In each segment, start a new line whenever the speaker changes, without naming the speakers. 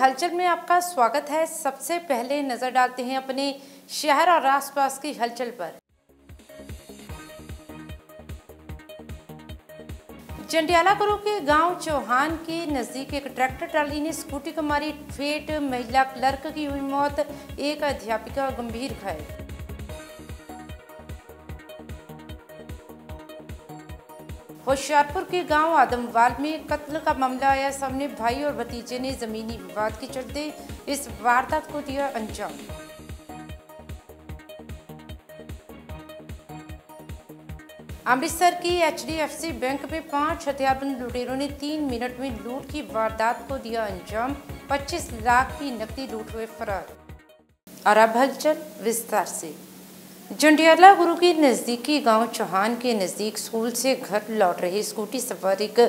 हलचल में आपका स्वागत है। सबसे पहले नज़र डालते हैं अपने शहर और आसपास की हलचल पर। चंडियाला गुरु के गाँव चौहान के नज़दीक एक ट्रैक्टर ट्राली ने स्कूटी को मारी, फेट। महिला क्लर्क की हुई मौत, एक अध्यापिका गंभीर घायल। होशियारपुर के गाँव आदमवाल में कत्ल का मामला आया। सामने भाई और भतीजे ने जमीनी विवाद के चलते इस वारदात को दिया अंजाम। अमृतसर की एचडीएफसी बैंक में पाँच हथियारबंद लुटेरों ने तीन मिनट में लूट की वारदात को दिया अंजाम। 25 लाख की नकदी लूट हुए फरार। और अब हलचल विस्तार से। जंडियाला गुरु के नज़दीकी गाँव चौहान के नज़दीक स्कूल से घर लौट रही स्कूटी सवार एक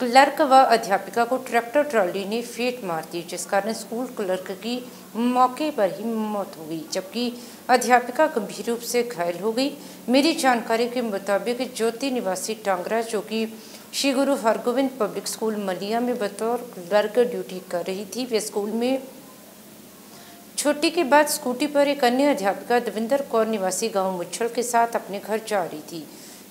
क्लर्क व अध्यापिका को ट्रैक्टर ट्रॉली ने फेट मार दी, जिस कारण स्कूल क्लर्क की मौके पर ही मौत हो गई, जबकि अध्यापिका गंभीर रूप से घायल हो गई। मेरी जानकारी के मुताबिक ज्योति निवासी टांगरा, जो कि श्री गुरु हरगोविंद पब्लिक स्कूल मलिया में बतौर क्लर्क ड्यूटी कर रही थी, वे स्कूल में छुट्टी के बाद स्कूटी पर एक अन्य अध्यापिका दविंदर कौर निवासी गाँव मुच्छल के साथ अपने घर जा रही थी।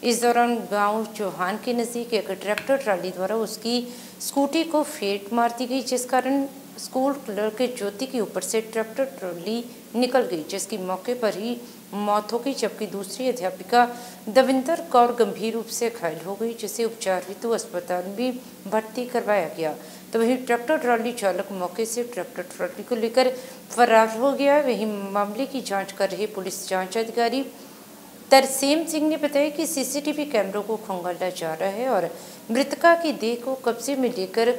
इस दौरान गाँव चौहान के नज़दीक एक ट्रैक्टर ट्राली द्वारा उसकी स्कूटी को फेट मार दी गई, जिस कारण स्कूल क्लर्क ज्योति के ऊपर से ट्रैक्टर ट्रॉली निकल गई, जिसकी मौके पर ही मौत हो गई, जबकि दूसरी अध्यापिका दविंदर कौर गंभीर रूप से घायल हो गई, जिसे उपचार हेतु अस्पताल में भर्ती करवाया गया। तो वहीं ट्रैक्टर ट्रॉली चालक मौके से ट्रैक्टर ट्रॉली को लेकर फरार हो गया वहीं मामले की जांच कर रहे पुलिस जांच अधिकारी तरसेम सिंह ने बताया कि सीसीटीवी कैमरों को खंगाला जा रहा है और मृतका की देह को कब्जे में लेकर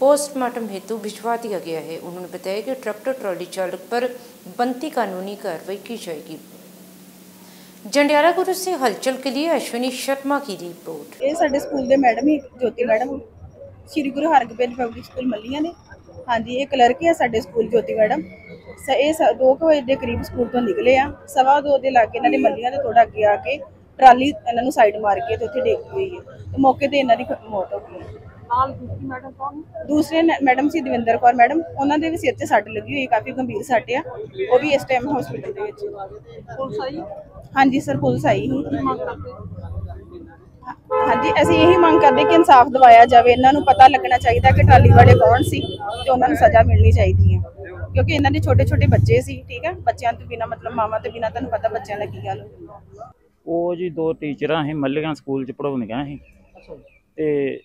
पोस्टमार्टम हेतु भिजवा दिया गया है उन्होंने बताया कि ट्रैक्टर ट्रॉली चालक पर बनती कानूनी कार्रवाई की जाएगी जंडियाला गुरु से हलचल के लिए अश्विनी शर्मा की रिपोर्ट
ਇਹ ਸਾਡੇ ਸਕੂਲ ਦੇ ਮੈਡਮ ਹੀ ਜੋਤੀ madam Shri Guru Hargobind public school Malliyan ਨੇ। ਹਾਂਜੀ ਇਹ ਕਲਰਕ ਹੈ ਸਾਡੇ ਸਕੂਲ ਜੋਤੀ ਮੈਡਮ। ਸ ਇਹ 2 ਵਜੇ ਦੇ ਕਰੀਬ ਸਕੂਲ ਤੋਂ ਨਿਕਲੇ ਆ। ਸਵਾ ਦੋ ਦੇ ਲਾਗੇ ਇਹਨਾਂ ਨੇ ਮੱਲੀਆਂ ਦੇ ਥੋੜਾ ਅੱਗੇ ਆ ਕੇ ਟਰਾਲੀ ਇਹਨਾਂ ਨੂੰ ਸਾਈਡ ਮਾਰ ਕੇ ਤੇ ਉੱਥੇ ਡੇਗ ਗਈ ਹੈ ਤੇ ਮੌਕੇ ਤੇ ਇਹਨਾਂ ਦੀ ਮੌਤ ਹੋ ਗਈ ਹੈ
ਨਾਲ ਦੂਸਰੀ ਮੈਡਮ ਕੌਣ
ਦੂਸਰੇ ਨ- ਮੈਡਮ ਸੀ ਦਵਿੰਦਰ ਕੌਰ ਮੈਡਮ। ਉਹਨਾਂ ਦੇ ਵੀ ਸਿਰ ਤੇ ਸੱਟ ਲੱਗੀ ਹੋਈ ਕਾਫੀ ਗੰਭੀਰ ਸੱਟ ਆ। ਉਹ ਵੀ ਇਸ ਟਾਈਮ ਹਸਪੀਟਲ ਦੇ ਵਿੱਚ।
ਪੁਲਿਸ ਆਈ
ਹਾਂਜੀ ਸਰ ਪੁਲਿਸ ਆਈ ਹਾਂਜੀ ਅਸੀਂ ਇਹੀ ਮੰਗ ਕਰਦੇ ਕਿ ਇਨਸਾਫ ਦਿਵਾਇਆ ਜਾਵੇ। ਇਹਨਾਂ ਨੂੰ ਪਤਾ ਲੱਗਣਾ ਚਾਹੀਦਾ ਕਿ ਟਰਾਲੀ ਵਾਲੇ ਕੌਣ ਸੀ ਤੇ ਉਹਨਾਂ ਨੂੰ ਸਜ਼ਾ ਮਿਲਣੀ ਚਾਹੀਦੀ ਹੈ। ਕਿਉਂਕਿ ਇਹਨਾਂ ਦੇ ਛੋਟੇ ਛੋਟੇ ਬੱਚੇ ਸੀ ਠੀਕ ਹੈ? ਬੱਚਿਆਂ ਤੋਂ ਬਿਨਾ ਮਤਲਬ ਮਾਵਾਂ ਤੋਂ ਬਿਨਾ ਤੁਹਾਨੂੰ ਪਤਾ ਬੱਚਿਆਂ ਦਾ ਕੀ ਹਾਲ
ਉਹ ਜੀ ਦੋ ਟੀਚਰਾਂ ਸੀ ਮੱਲੀਆਂ ਸਕੂਲ ਚ ਪੜਾਉਂਦੀਆਂ ਸੀ।
ਜੀ।
ਤੇ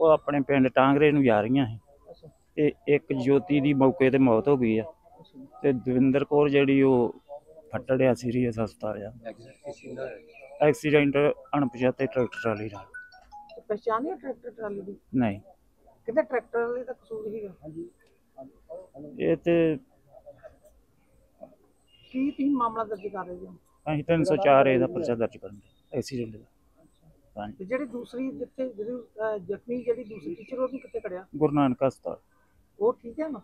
ਉਹ ਆਪਣੇ ਪਿੰਡ ਟਾਂਗਰੇ ਨੂੰ ਜਾ ਰਹੀਆਂ ਸੀ। ਤੇ ਇੱਕ ਜੋਤੀ ਦੀ ਮੌਕੇ ਤੇ ਮੌਤ ਹੋ ਗਈ ਆ। ਤੇ ਦਵਿੰਦਰ ਕੌਰ ਜਿਹੜੀ ਉਹ ਫੱਟੜਿਆ ਸੀਰੀਅਸ ਹਸਪਤਾਲ ਆ ਐਕਸੀਡੈਂਟ ਅਣਪਛਾਤੇ ਟਰੈਕਟਰ ਟਰਾਲੀ ਨਾਲ।
ਤੇ ਪਛਾਣਿਆ ਟਰੈਕਟਰ ਟਰਾਲੀ ਦੀ?
ਨਹੀਂ।
ਕਿਤੇ ਟਰੈਕਟਰ ਵਾਲੇ ਦਾ ਕਸੂਰ ਹੀਗਾ। ਹਾਂਜੀ
ਇਹ ਤੇ
ਕੀ ਤੁਸੀਂ ਮਾਮਲਾ ਦਰਜ ਕਰ ਰਹੇ ਹੋ?
ਅਸੀਂ 304 ਏ ਦਾ ਪਰਚਾ ਦਰਜ ਕਰਾਂਗੇ ਐਕਸੀਡੈਂਟ ਦਾ। ਹਾਂਜੀ
ਤੇ ਜਿਹੜੀ ਦੂਸਰੀ ਜਿੱਥੇ ਜਿਹੜੀ ਅਹ, ਜ਼ਖਮੀ ਜਿਹੜੀ ਦੂਸਰੀ ਟੀਚਰ ਉਹ ਵੀ ਕਿੱਥੇ ਖੜਿਆ?
ਗੁਰੂ ਨਾਨਕ ਹਸਪਤਾਲ।
ਉਹ ਠੀਕ ਹੈ ਨਾ?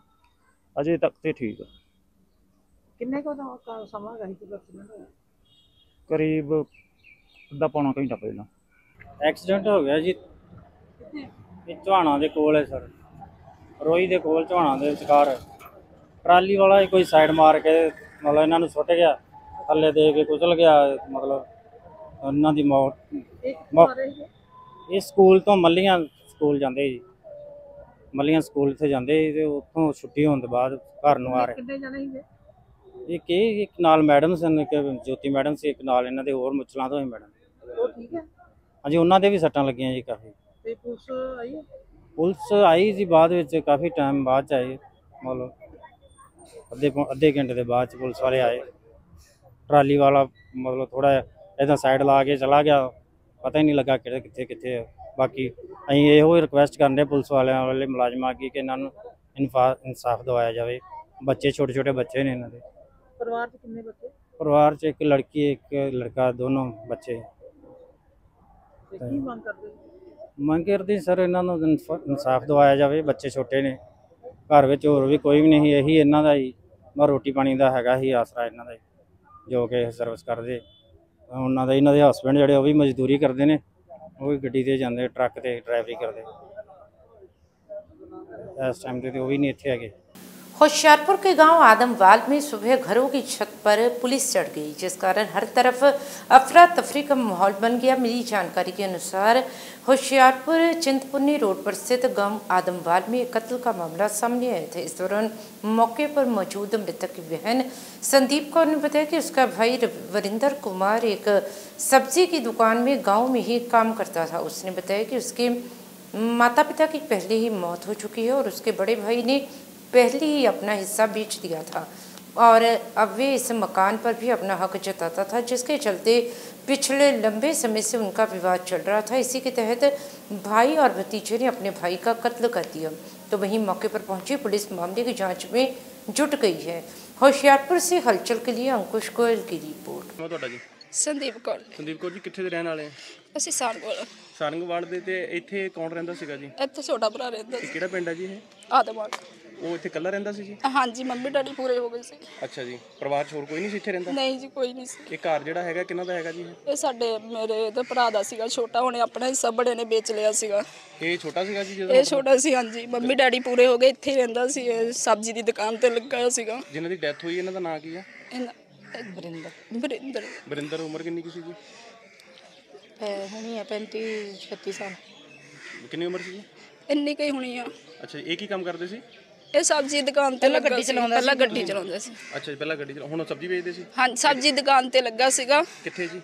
ਅਜੇ ਤੱਕ ਤੇ ਠੀਕ ਆ।
ਕਿੰਨੇ ਕੋ ਦਾ ਸਮਾਂ ਰਹੀ ਤੇ ਐਕਸੀਡੈਂਟ ਹੋਇਆ?
ਕਰੀਬ ਅੱਧਾ ਪੌਣਾ ਘੰਟਾ ਪਹਿਲਾਂ।
ਐਕਸੀਡੈਂਟ ਹੋ ਗਿਆ ਜੀ। ਇਹ ਚਵਾਣਾ ਦੇ ਕੋਲ ਹੈ ਸਰ। ਰੋਈ ਦੇ ਕੋਲ ਚਵਾਣਾ ਦੇ ਵਿਚਕਾਰ। ਟਰਾਲੀ ਵਾਲਾ ਹੀ ਕੋਈ ਸਾਈਡ ਮਾਰ ਕੇ ਮਤਲਬ ਇਹਨਾਂ ਨੂੰ ਸੁੱਟ ਗਿਆ। ਥੱਲੇ ਦੇ ਕੇ ਕੁਚਲ ਗਿਆ ਮਤਲਬ ਉਹਨਾਂ ਦੀ ਮੌਤ
ਇਹ ਸੀ
ਸਕੂਲ ਤੋਂ ਮੱਲੀਆਂ ਸਕੂਲ ਜਾਂਦੇ ਜੀ। ਮੱਲੀਆਂ ਸਕੂਲ ਤੇ ਜਾਂਦੇ ਸੀ ਤੇ ਉੱਥੋਂ ਛੁੱਟੀ ਹੋਣ ਤੋਂ ਬਾਅਦ ਘਰ ਨੂੰ ਆ ਰਹੇ।
ਕਿੰਨੇ ਜਣੇ ਸੀਗੇ
ਇਹ ਕੀ ਇੱਕ ਨਾਲ ਮੈਡਮ ਸਨ ਇੱਕ ਜੋਤੀ ਮੈਡਮ ਸੀ ਇੱਕ ਨਾਲ ਇਹਨਾਂ ਦੇ ਹੋਰ ਮੁਚਲਾਂ ਤੋਂ ਹੀ ਮੈਡਮ।
ਉਹ ਠੀਕ ਹੈ?
ਹਾਂਜੀ ਉਹਨਾਂ ਦੇ ਵੀ ਸੱਟਾਂ ਲੱਗੀਆਂ ਜੀ ਕਾਫੀ।
ਤੇ ਪੁਲਿਸ ਆਈ ਹੈ?
ਪੁਲਿਸ ਆਈ ਸੀ ਬਾਅਦ ਵਿੱਚ ਕਾਫੀ ਟਾਈਮ ਬਾਅਦ ਚ ਆਏ ਮਤਲਬ ਅੱਧੇ ਪੌ- ਅੱਧੇ ਘੰਟੇ ਦੇ ਬਾਅਦ ਚ ਪੁਲਿਸ ਵਾਲੇ ਆਏ। ਟਰਾਲੀ ਵਾਲਾ ਮਤਲਬ ਥੋੜਾ ਇਦਾਂ ਸਾਈਡ ਲਾ ਕੇ ਚਲਾ ਗਿਆ। ਪਤਾ ਹੀ ਨਹੀਂ ਲੱਗਾ ਕਿਹੜੇ ਕਿੱਥੇ ਕਿੱਥੇ ਹੈ ਬਾਕੀ ਅਸੀਂ ਇਹੋ ਰਿਕੁਐਸਟ ਕਰਦੇ ਪੁਲਿਸ ਵਾਲਿਆਂ ਵਾਲੇ ਮੁਲਾਜ਼ਮਾਂ ਅੱਗੇ ਕਿ ਇਹਨਾਂ ਨੂੰ ਇਨਫਾ ਇਨਸਾਫ ਦਿਵਾਇਆ ਜਾਵੇ। ਬੱਚੇ ਛੋਟੇ ਛੋਟੇ ਬੱਚੇ ਨੇ ਇਹਨਾਂ ਦੇ।
ਪਰਿਵਾਰ 'ਚ ਕਿੰਨੇ ਬੱਚੇ?
ਪਰਿਵਾਰ 'ਚ ਇੱਕ ਲੜਕੀ ਇੱਕ ਲੜਕਾ ਦੋਨੋਂ ਬੱਚੇ।
ਤੇ ਕੀ ਮੰਗ ਕਰਦੇ
ਮੰਗ ਕਰਦੀ ਸਰ ਇਹਨਾਂ ਨੂੰ ਇਨਫਾ- ਇਨਸਾਫ ਦਿਵਾਇਆ ਜਾਵੇ ਬੱਚੇ ਛੋਟੇ ਨੇ। ਘਰ ਵਿੱਚ ਹੋਰ ਵੀ ਕੋਈ ਵੀ ਨਹੀਂ ਇਹੀ ਇਹਨਾਂ ਦਾ ਹੀ ਮੈਂ ਰੋਟੀ ਪਾਣੀ ਦਾ ਹੈਗਾ ਹੀ ਆਸਰਾ ਇਹਨਾਂ ਦਾ ਹੀ, ਜੋ ਕਿ ਸਰਵਿਸ ਕਰਦੇ। ਉਹਨਾਂ ਦਾ ਇਹਨਾਂ ਦੇ ਹਸਬੰਡ ਜਿਹੜੇ ਉਹ ਵੀ ਮਜ਼ਦੂਰੀ ਕਰਦੇ ਨੇ। ਉਹ ਵੀ ਗੱਡੀ ਤੇ ਜਾਂਦੇ ਟਰੱਕ ਤੇ ਡਰਾਈਵਰੀ ਕਰਦੇ। ਇਸ ਟਾਈਮ ਤੇ ਤੇ ਉਹ ਵੀ ਨਹੀਂ ਇੱਥੇ ਹੈਗੇ।
होशियारपुर के गाँव आदमवाल में सुबह घरों की छत पर पुलिस चढ़ गई, जिस कारण हर तरफ़ अफरा तफरी का माहौल बन गया। मिली जानकारी के अनुसार होशियारपुर चिंतपुर्नी रोड पर स्थित गाँव आदमवाल में कत्ल का मामला सामने आया था। इस दौरान मौके पर मौजूद मृतक की बहन संदीप कौर ने बताया कि उसका भाई वरिंदर कुमार एक सब्ज़ी की दुकान में गाँव में ही काम करता था। उसने बताया कि उसके माता पिता की पहले ही मौत हो चुकी है और उसके बड़े भाई ने पहले ही अपना हिस्सा बेच दिया था और अब वे इस मकान पर भी अपना हक जताता था जिसके चलते पिछले लंबे समय से उनका विवाद चल रहा था इसी के तहत भाई और भतीजे ने अपने भाई का कत्ल कर दिया तो वहीं मौके पर पहुंची पुलिस मामले की जांच में जुट गई है होशियारपुर से हलचल के लिए अंकुश गोयल की रिपोर्ट
ਮੈਂ ਤੁਹਾਡਾ ਜੀ
ਸੰਦੀਪ ਕੌਰ
ਸੰਦੀਪ ਕੌਰ ਜੀ ਕਿੱਥੇ ਦੇ ਰਹਿਣ ਵਾਲੇ ਆ
ਅਸੀਂ ਸਾਨ ਕੋਲ
ਸਾਰੰਗਵਾੜ ਦੇ ਤੇ ਇੱਥੇ ਕੌਣ ਰਹਿੰਦਾ ਸੀਗਾ ਜੀ
ਇੱਥੇ ਛੋਟਾ ਭਰਾ ਰਹਿੰਦਾ
ਤੇ
ਸੀ
ਕਿਹੜਾ ਪਿੰਡ ਹੈ ਜੀ ਇਹ
ਆਦਮਾਨ
ਉਹ ਇੱਥੇ ਇਕੱਲਾ ਰਹਿੰਦਾ ਸੀ ਜੀ?
ਹਾਂਜੀ ਮੰਮੀ ਡੈਡੀ ਪੂਰੇ ਹੋ ਗਏ ਸੀ।
ਅੱਛਾ ਜੀ ਪਰਿਵਾਰ 'ਚ ਹੋਰ ਕੋਈ ਨਹੀਂ ਸੀ ਇੱਥੇ ਰਹਿੰਦਾ?
ਨਹੀਂ ਜੀ ਕੋਈ ਨਹੀਂ ਸੀ।
ਇਹ ਘਰ ਜਿਹੜਾ ਹੈਗਾ ਕਿਹਨਾਂ ਦਾ ਹੈਗਾ ਜੀ? ਇਹ?
ਇਹ ਸਾਡੇ ਮੇਰੇ ਤੇ ਭਰਾ ਦਾ ਸੀਗਾ ਛੋਟਾ ਉਹਨੇ ਆਪਣਾ ਹਿੱਸਾ ਬੜੇ ਨੇ ਵੇਚ ਲਿਆ ਸੀਗਾ।
ਇਹ ਛੋਟਾ ਸੀਗਾ ਜੀ ਜਦੋਂ
ਇਹ ਛੋਟਾ ਸੀ ਹਾਂਜੀ। ਮੰਮੀ ਡੈਡੀ ਪੂਰੇ ਹੋ ਗਏ ਇੱਥੇ ਹੀ ਰਹਿੰਦਾ ਸੀ ਇਹ ਸਬਜ਼ੀ ਦੀ ਦੁਕਾਨ ਤੇ ਲੱਗਾ ਹੋਇਆ ਸੀਗਾ।
ਜਿਨ੍ਹਾਂ ਦੀ ਡੈਥ ਹੋਈ ਇਹਨਾਂ ਦਾ ਨਾਂ ਕੀ ਆ?
ਬਰਿੰਦਰ ਬਰਿੰਦਰ।
ਬਰਿੰਦਰ ਉਮਰ ਕਿੰਨੀ ਕੀ ਸੀ ਜੀ?
ਹੁਣੀ ਹੈ 35 36 ਸਾਲ।
ਕਿੰਨੀ ਉਮਰ ਸੀ ਜੀ?
ਇੰਨੀ ਕਈ ਹੋਣੀ ਆ।
ਅੱਛਾ ਜੀ ਇਹ ਕੀ ਕੰਮ ਕਰਦੇ ਸੀ?
ਇਹ ਸਬਜ਼ੀ ਦੁਕਾਨ ਤੇ ਲੱਗਾ ਸੀ। ਪਹਿਲਾਂ ਗੱਡੀ ਚਲਾਉਂਦਾ ਸੀ।
ਅੱਛਾ ਜੀ ਪਹਿਲਾਂ ਗੱਡੀ ਚਲਾ ਹੁਣ ਸਬਜ਼ੀ ਵੇਚਦੇ ਸੀ?
ਹਾਂ ਸਬਜ਼ੀ ਦੁਕਾਨ ਤੇ ਲੱਗਾ ਸੀਗਾ।
ਕਿੱਥੇ ਜੀ?